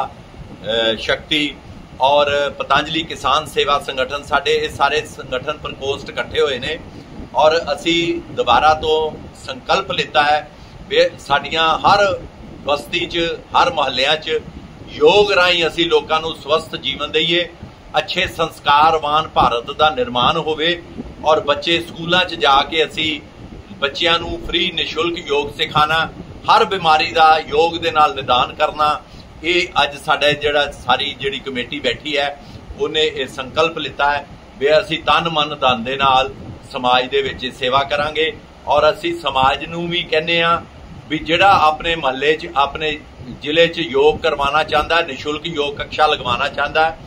ਸ਼ਕਤੀ ਔਰ ਪਤੰਜਲੀ ਕਿਸਾਨ ਸੇਵਾ ਸੰਗਠਨ, ਸਾਡੇ ਇਹ ਸਾਰੇ ਸੰਗਠਨ ਪ੍ਰਕੋਸਟ ਇਕੱਠੇ ਹੋਏ ਨੇ ਔਰ ਅਸੀਂ ਦੁਬਾਰਾ ਤੋਂ ਸੰਕਲਪ ਲਿੱਤਾ ਹੈ ਵੀ ਸਾਡੀਆਂ ਹਰ ਬਸਤੀ 'ਚ, ਹਰ ਮਹੱਲਿਆਂ 'ਚ ਯੋਗ ਰਾਹੀਂ ਅਸੀਂ ਲੋਕਾਂ ਨੂੰ ਸਵਸਥ ਜੀਵਨ ਦਈਏ, ਅੱਛੇ ਸੰਸਕਾਰਵਾਨ ਭਾਰਤ ਦਾ ਨਿਰਮਾਣ ਹੋਵੇ ਔਰ ਬੱਚੇ ਸਕੂਲਾਂ 'ਚ ਜਾ ਕੇ ਅਸੀਂ ਬੱਚਿਆਂ ਨੂੰ ਫ੍ਰੀ ਨਿਸ਼ੁਲਕ ਯੋਗ ਸਿਖਾਣਾ ਹਰ ਬਿਮਾਰੀ ਦਾ ਯੋਗ ਦੇ ਨਾਲ ਨਿਦਾਨ ਕਰਨਾ ਇਹ ਅੱਜ ਸਾਡਾ ਜਿਹੜਾ ਸਾਰੀ ਜਿਹੜੀ ਕਮੇਟੀ ਬੈਠੀ ਹੈ, ਉਹਨੇ ਇਹ ਸੰਕਲਪ ਲਿੱਤਾ ਹੈ ਵੀ ਅਸੀਂ ਤਨ ਮਨ ਧਨ ਦੇ ਨਾਲ ਸਮਾਜ ਦੇ ਵਿੱਚ ਸੇਵਾ ਕਰਾਂਗੇ ਔਰ ਅਸੀਂ ਸਮਾਜ ਨੂੰ ਵੀ ਕਹਿੰਦੇ ਆ ਵੀ ਜਿਹੜਾ ਆਪਣੇ ਮਹੱਲੇ 'ਚ, ਆਪਣੇ ਜ਼ਿਲ੍ਹੇ 'ਚ ਯੋਗ ਕਰਵਾਉਣਾ ਚਾਹੁੰਦਾ, ਨਿਸ਼ੁਲਕ ਯੋਗ ਕਕਸ਼ਾ ਲਗਵਾਉਣਾ ਚਾਹੁੰਦਾ ਹੈ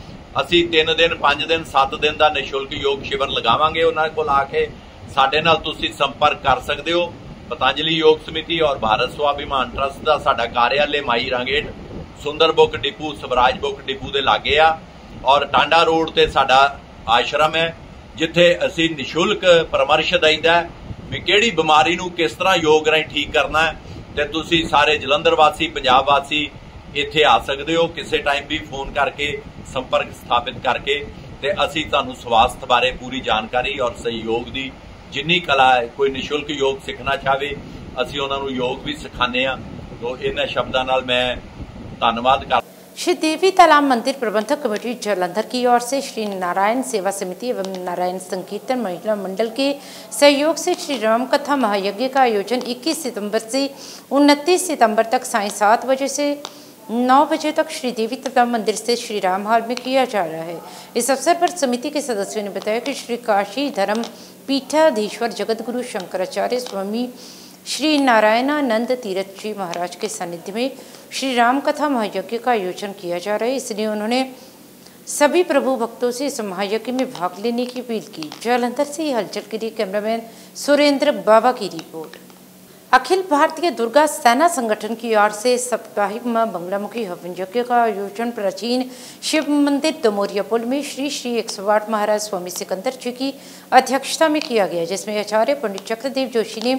ਅਸੀਂ 3 ਦਿਨ 5 ਦਿਨ 7 ਦਿਨ ਦਾ ਨਿਸ਼ੁਲਕ ਯੋਗ ਸ਼ਿਵਰ ਲਗਾਵਾਂਗੇ ਉਹਨਾਂ ਕੋਲ ਆ ਕੇ। ਸਾਡੇ ਨਾਲ ਤੁਸੀਂ ਸੰਪਰਕ ਕਰ ਸਕਦੇ ਹੋ। ਪਤੰਜਲੀ ਯੋਗ ਸਮਿਤੀ ਔਰ ਭਾਰਤ ਸਵਾਭਿਮਾਨ ਟਰਸਟ ਦਾ ਸਾਡਾ ਕਾਰਿਆਲੇ ਮਾਈ ਰਾਂਗੇਟ। Sundar book depot, Swaraj book depot ਦੇ ਲਾਗੇ ਆ ਔਰ ਟਾਂਡਾ ਰੋਡ ਤੇ ਸਾਡਾ ਆਸ਼ਰਮ ਹੈ, ਜਿੱਥੇ ਅਸੀਂ ਨਿਸ਼ੁਲਕ ਪਰਾਮਰਸ਼ ਦਈਦਾ ਵੀ ਕਿਹੜੀ ਬਿਮਾਰੀ ਨੂੰ ਕਿਸ ਤਰ੍ਹਾਂ ਯੋਗ ਰਾਹੀਂ ਠੀਕ ਕਰਨਾ ਹੈ ਤੇ ਤੁਸੀਂ ਸਾਰੇ ਜਲੰਧਰ ਵਾਸੀ, ਪੰਜਾਬ ਵਾਸੀ ਇੱਥੇ ਆ ਸਕਦੇ ਹੋ, ਕਿਸੇ ਟਾਈਮ ਵੀ ਫੋਨ ਕਰਕੇ ਸੰਪਰਕ ਸਥਾਪਿਤ ਕਰਕੇ ਤੇ ਅਸੀਂ ਤੁਹਾਨੂੰ ਸਵਾਸਥ ਬਾਰੇ ਪੂਰੀ ਜਾਣਕਾਰੀ ਔਰ ਸਹਿਯੋਗ ਦੀ ਜਿੰਨੀ ਕਲਾ ਹੈ, ਕੋਈ ਨਿਸ਼ੁਲਕ ਯੋਗ ਸਿੱਖਣਾ ਚਾਹਵੇ, ਅਸੀਂ ਉਹਨਾਂ ਨੂੰ ਯੋਗ ਵੀ ਸਿਖਾਣੇ ਆ ਤੋਂ ਇਹਨਾਂ ਸ਼ਬਦਾਂ ਨਾਲ ਮੈਂ धन्यवाद कर
श्री देवी तालाब मंदिर प्रबंधक कमेटी जालंधर की ओर से श्री नारायण सेवा समिति एवं नारायण संकीर्तन महिला मंडल के सहयोग से श्री राम कथा महायज्ञ का आयोजन 21 सितंबर से 29 सितंबर तक साय सात बजे से 9 बजे तक श्री देवी तालाब मंदिर से श्री राम हाल में किया जा रहा है। इस अवसर पर समिति के सदस्यों ने बताया कि श्री काशी धर्म पीठाधीश्वर जगतगुरु शंकराचार्य स्वामी श्री नारायणानंद तीरथ जी महाराज के सानिध्य में श्री राम कथा महायज्ञ का आयोजन किया जा रहा है। इसलिए उन्होंने सभी प्रभु भक्तों से इस महायज्ञ में भाग लेने की अपील की। जालंधर से हलचल के लिए कैमरामैन सुरेंद्र बाबा की रिपोर्ट। अखिल भारतीय दुर्गा सेना संगठन की ओर से साप्ताहिक माँ बंगलामुखी हवन यज्ञ का आयोजन प्राचीन शिव मंदिर दमोरिया पुल में श्री श्री एक महाराज स्वामी सिकंदर जी की अध्यक्षता में किया गया, जिसमें आचार्य पंडित चक्रदेव जोशी ने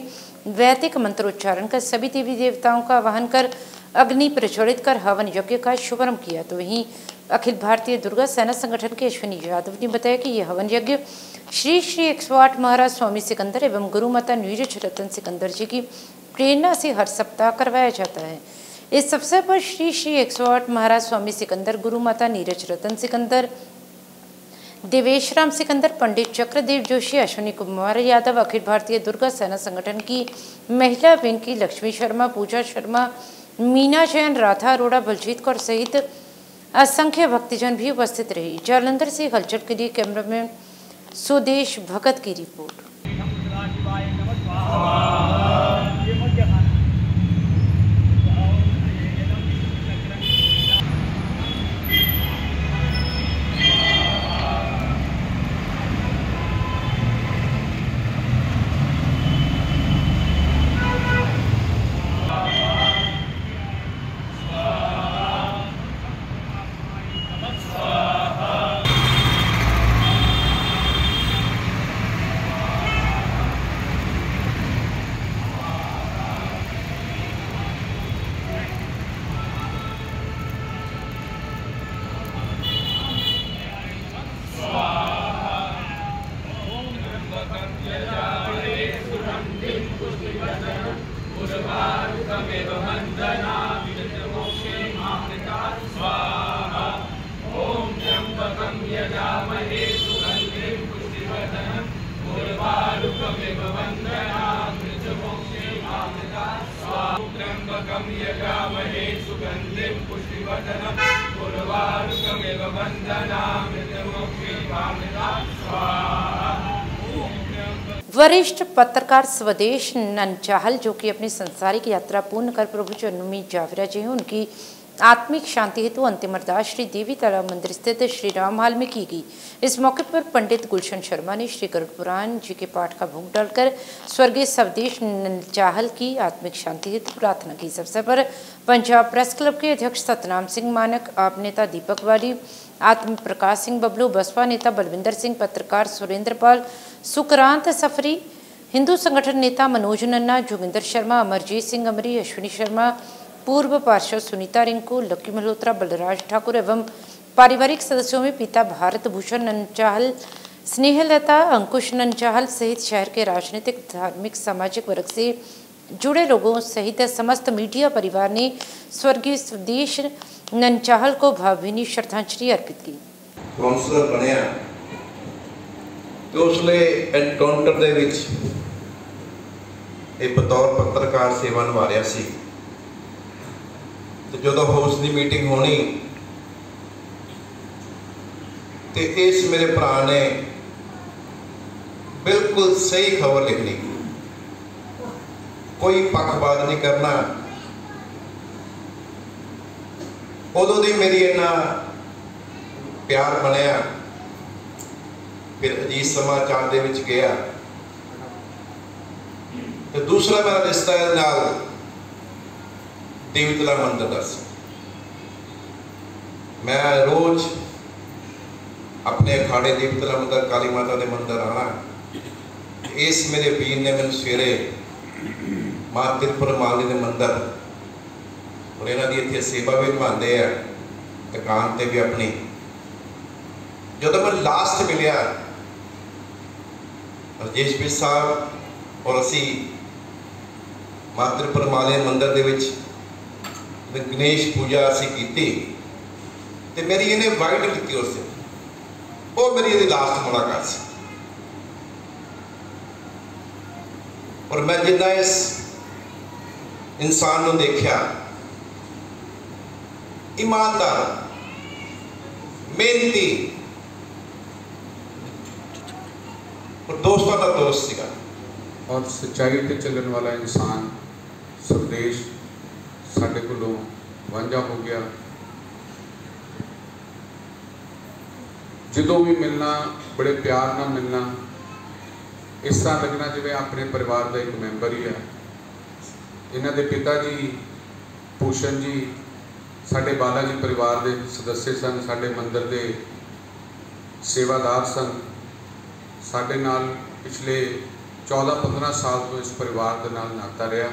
वैदिक मंत्रोच्चारण कर सभी देवी देवताओं का आवाहन कर अग्नि प्रज्वलित कर हवन यज्ञ का शुभारंभ किया। तो वहीं अखिल भारतीय दुर्गा सेना संगठन के अश्विनी यादव ने बताया कि यह हवन यज्ञ श्री श्री एक महाराज स्वामी सिकंदर एवं गुरु माता नीरज रतन सिकंदर जी की प्रेरणा से हर सप्ताह करवाया जाता है। इस अवसर पर श्री श्री एक महाराज स्वामी सिकंदर, गुरु माता नीरज रतन सिकंदर देवेश राम सिकंदर, पंडित चक्रदेव जोशी, अश्विनी कुमार यादव, अखिल भारतीय दुर्गा सेना संगठन की महिला विंग की लक्ष्मी शर्मा, पूजा शर्मा, मीना जैन, राधा अरोड़ा, बलजीत कौर सहित असंख्य भक्तजन भी उपस्थित रहे जालंधर से हलचल के लिए कैमरामैन सुदेश भगत की रिपोर्ट भारतमेव वन्दनामि मोक्षे मामृता स्वाहा ॐ त्र्यम्बकं यजामहे सुगन्धिं पुष्टिवर्धनम् उर्वारुकमेव वन्दनामि मोक्षे मामृता स्वाहा त्र्यम्बकं यजामहे सुगन्धिं पुष्टिवर्धनम् उर्वारुकमेव वन्दनामृतमोक्षे मामृता स्वाहा वरिष्ठ पत्रकार स्वदेश नंचाहल, जो कि अपनी संसारिक यात्रा पूर्ण कर प्रभु चरणों में जी हैं, उनकी आत्मिक शांति हेतु अंतिम अरदास श्री देवी तालाब मंदिर स्थित श्री राम हाल में की गई। इस मौके पर पंडित गुलशन शर्मा ने श्री गरुड़ पुराण जी के पाठ का भोग डालकर स्वर्गीय स्वदेश नंचाहल की आत्मिक शांति हेतु प्रार्थना की। इस अवसर पर पंजाब प्रेस क्लब के अध्यक्ष सतनाम सिंह मानक, आप नेता दीपक वाली आत्म प्रकाश सिंह बबलू, बसपा नेता बलविंदर सिंह, पत्रकार सुरेंद्र पाल, सुकरांत सफरी, हिंदू संगठन नेता मनोज नन्ना, जोगिंदर शर्मा, अमरजीत सिंह अमरी, अश्विनी शर्मा, पूर्व पार्षद सुनीता रिंकू लक्की मल्होत्रा, बलराज ठाकुर एवं पारिवारिक सदस्यों में पिता भारत भूषण नंचाहल, स्नेहलता अंकुश नंचाहल सहित शहर के राजनीतिक, धार्मिक, सामाजिक वर्ग से जुड़े लोगों सहित समस्त मीडिया परिवार ने स्वर्गीय स्वदेश नंचाहल को भावभीनी श्रद्धांजलि अर्पित की
ਕਾਉਂਸਲਰ ਬਣਿਆ ਤੇ ਉਸਲੇ ਐਨਕਾਊਂਟਰ ਦੇ ਵਿੱਚ ਇਹ ਬਤੌਰ ਪੱਤਰਕਾਰ ਸੇਵਾ ਨਿਭਾ ਰਿਹਾ ਸੀ ਤੇ ਜਦੋਂ ਹਾਊਸ ਦੀ ਮੀਟਿੰਗ ਹੋਣੀ ਤੇ ਇਸ ਮੇਰੇ ਭਰਾ ਨੇ ਬਿਲਕੁਲ ਸਹੀ ਖਬਰ ਲਿਖਣੀ ਕੋਈ ਪੱਖਪਾਤ ਨਹੀਂ ਕਰਨਾ ਉਦੋਂ ਦੀ ਮੇਰੀ ਇੰਨਾ ਪਿਆਰ ਬਣਿਆ, ਫਿਰ ਅਜੀਤ ਸਮਾਚਾਰ ਦੇ ਵਿੱਚ ਗਿਆ। ਤੇ ਦੂਸਰਾ ਮੇਰਾ ਰਿਸ਼ਤਾ ਇਹਦੇ ਨਾਲ ਦੇਵਤਲਾ ਮੰਦਰ ਦਾ ਸੀ। ਮੈਂ ਰੋਜ਼ ਆਪਣੇ ਅਖਾੜੇ ਦੇਵਤਲਾ ਮੰਦਰ, ਕਾਲੀ ਮਾਤਾ ਦੇ ਮੰਦਰ ਆਣਾ ਇਸ ਮੇਰੇ ਵੀਰ ਨੇ ਮੈਨੂੰ ਸਵੇਰੇ ਮਾਂ ਤਿਰਪੁਰ ਮਾਲੀ ਦੇ ਮੰਦਰ ਔਰ ਇਹਨਾਂ ਦੀ ਇੱਥੇ ਸੇਵਾ ਵੀ ਨਿਭਾਉਂਦੇ ਆ, ਦੁਕਾਨ ਤੇ ਵੀ ਆਪਣੀ। ਜਦੋਂ ਮੈਂ ਲਾਸਟ ਮਿਲਿਆ, ਰਜੇਸ਼ ਵੀ ਸਾਹਿਬ ਔਰ ਅਸੀਂ ਮਾਤਰ ਪਰਮਾਲੇ ਮੰਦਿਰ ਦੇ ਵਿੱਚ ਗਣੇਸ਼ ਪੂਜਾ ਅਸੀਂ ਕੀਤੀ, ਤੇ ਮੇਰੀ ਇਹਨੇ ਵਾਈਟ ਕੀਤੀ ਉਸ ਦਿਨ। ਉਹ ਮੇਰੀ ਇਹਦੀ ਲਾਸਟ ਮੁਲਾਕਾਤ ਸੀ। ਔਰ ਮੈਂ ਜਿੰਨਾ ਇਸ ਇਨਸਾਨ ਨੂੰ ਦੇਖਿਆ ईमानदार मेहनती और दोस्तों का दोस्त ਸੀਗਾ
ਔਰ ਸੱਚਾਈ ਤੇ ਚੱਲਣ ਵਾਲਾ ਇਨਸਾਨ ਸੰਦੇਸ਼ ਸਾਡੇ ਕੋਲੋਂ ਵਾਂਝਾ ਹੋ ਗਿਆ ਜਦੋਂ ਵੀ ਮਿਲਣਾ ਬੜੇ ਪਿਆਰ ਨਾਲ ਮਿਲਣਾ ਇਸ ਤਰ੍ਹਾਂ ਲੱਗਣਾ ਜਿਵੇਂ ਆਪਣੇ ਪਰਿਵਾਰ ਦਾ ਇੱਕ ਮੈਂਬਰ ਹੀ ਹੈ ਇਹਨਾਂ ਦੇ ਪਿਤਾ ਜੀ ਭੂਸ਼ਣ ਜੀ ਸਾਡੇ ਬਾਲਾ ਜੀ ਪਰਿਵਾਰ ਦੇ ਸਦੱਸੇ ਸਨ, ਸਾਡੇ ਮੰਦਰ ਦੇ ਸੇਵਾਦਾਰ ਸਨ। ਸਾਡੇ ਨਾਲ ਪਿਛਲੇ 14-15 ਸਾਲ ਤੋਂ ਇਸ ਪਰਿਵਾਰ ਦੇ ਨਾਲ ਨਾਤਾ ਰਿਹਾ।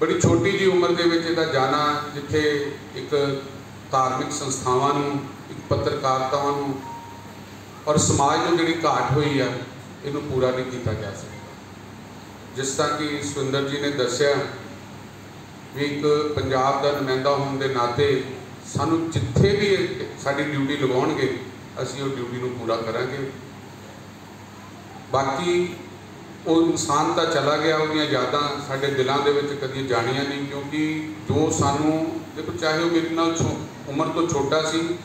ਬੜੀ ਛੋਟੀ ਜੀ ਉਮਰ ਦੇ ਵਿੱਚ ਇਹਦਾ ਜਾਣਾ, ਜਿੱਥੇ ਇੱਕ ਧਾਰਮਿਕ ਸੰਸਥਾਵਾਂ ਨੂੰ, ਇੱਕ ਪੱਤਰਕਾਰਤਾਵਾਂ ਨੂੰ ਔਰ ਸਮਾਜ ਨੂੰ ਜਿਹੜੀ ਘਾਟ ਹੋਈ ਆ, ਇਹਨੂੰ ਪੂਰਾ ਨਹੀਂ ਕੀਤਾ ਜਾ ਸਕਦਾ। ਜਿਸ ਤਰ੍ਹਾਂ ਕਿ ਸੁੰਦਰ ਜੀ ਨੇ ਦੱਸਿਆ ਵੀ ਇੱਕ ਪੰਜਾਬ ਦਾ ਨੁਮਾਇੰਦਾ ਹੋਣ ਦੇ ਨਾਤੇ ਸਾਨੂੰ ਜਿੱਥੇ ਵੀ ਸਾਡੀ ਡਿਊਟੀ ਲਗਾਉਣਗੇ, ਅਸੀਂ ਉਹ ਡਿਊਟੀ ਨੂੰ ਪੂਰਾ ਕਰਾਂਗੇ। ਬਾਕੀ ਉਹ ਇਨਸਾਨ ਤਾਂ ਚਲਾ ਗਿਆ, ਉਹਦੀਆਂ ਯਾਦਾਂ ਸਾਡੇ ਦਿਲਾਂ ਦੇ ਵਿੱਚ ਕਦੀ ਜਾਣੀਆਂ ਨਹੀਂ, ਕਿਉਂਕਿ ਜੋ ਸਾਨੂੰ, ਦੇਖੋ ਚਾਹੇ ਉਹ ਮੇਰੇ ਨਾਲ ਛੋ- ਉਮਰ ਤੋਂ ਛੋਟਾ ਸੀ,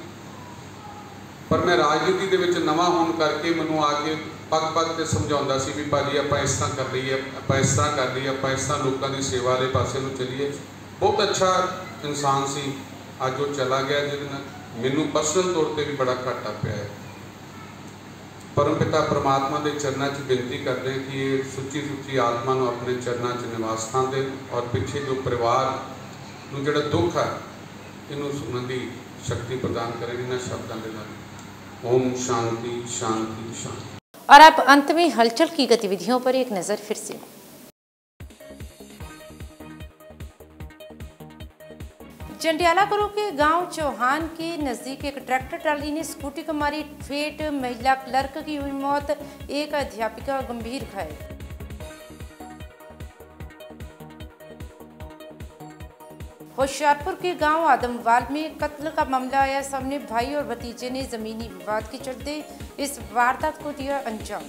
ਪਰ ਮੈਂ ਰਾਜਨੀਤੀ ਦੇ ਵਿੱਚ ਨਵਾਂ ਹੋਣ ਕਰਕੇ ਮੈਨੂੰ ਆ ਕੇ ਪੱਕ-ਪੱਕ 'ਤੇ ਸਮਝਾਉਂਦਾ ਸੀ ਵੀ ਭਾਜੀ ਆਪਾਂ ਇਸ ਤਰ੍ਹਾਂ ਕਰ ਲਈਏ, ਆਪਾਂ ਇਸ ਤਰ੍ਹਾਂ ਕਰ ਲਈਏ, ਆਪਾਂ ਇਸ ਤਰ੍ਹਾਂ ਲੋਕਾਂ ਦੀ ਸੇਵਾ ਵਾਲੇ ਪਾਸੇ ਨੂੰ ਚਲੀਏ। ਬਹੁਤ ਅੱਛਾ ਇਨਸਾਨ ਸੀ। ਅੱਜ ਉਹ ਚਲਾ ਗਿਆ ਜਿਹਦੇ ਨਾਲ ਮੈਨੂੰ ਪਰਸਨਲ ਤੌਰ ਤੇ ਵੀ ਬੜਾ ਘਾਟਾ ਪਿਆ ਹੈ। ਪਰਮ ਪਿਤਾ ਪ੍ਰਮਾਤਮਾ ਦੇ ਚਰਨਾਂ 'ਚ ਬੇਨਤੀ ਕਰਦੇ ਹਾਂ ਕਿ ਇਹ ਸੁੱਚੀ ਸੁੱਚੀ ਆਤਮਾ ਨੂੰ ਆਪਣੇ ਚਰਨਾਂ 'ਚ ਨਿਵਾਸ ਥਾਂ ਦੇ ਔਰ ਪਿੱਛੇ ਜੋ ਪਰਿਵਾਰ ਨੂੰ ਜਿਹੜਾ ਦੁੱਖ ਹੈ ਇਹਨੂੰ ਸੁਣਨ ਦੀ ਸ਼ਕਤੀ ਪ੍ਰਦਾਨ ਕਰੇ ਇਹਨਾਂ ਸ਼ਬਦਾਂ ਦੇ ਨਾਲ। ਓਮ ਸ਼ਾਂਤੀ ਸ਼ਾਂਤੀ ਸ਼ਾਂਤੀ।
और अब अंत में हलचल की गतिविधियों पर एक नज़र फिर से। चंडियाला गुरु के गाँव चौहान के नज़दीक एक ट्रैक्टर ट्राली ने स्कूटी को मारी फेट। महिला क्लर्क की हुई मौत, एक अध्यापिका गंभीर घायल। होशियारपुर के गाँव आदमवाल में कत्ल का मामला आया। सामने भाई और भतीजे ने जमीनी विवाद के चलते इस वारदात को दिया अंजाम।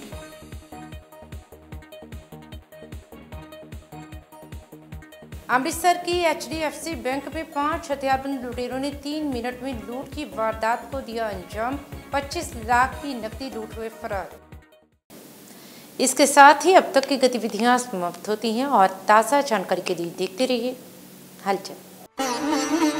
अमृतसर की एचडीएफसी बैंक में पाँच हथियारबंद लुटेरों ने तीन मिनट में लूट की वारदात को दिया अंजाम। 25 लाख की नकदी लूट हुए फरार। इसके साथ ही अब तक की गतिविधियाँ समाप्त होती हैं और ताज़ा जानकारी के लिए देखते रहिए। हलचल Thank you.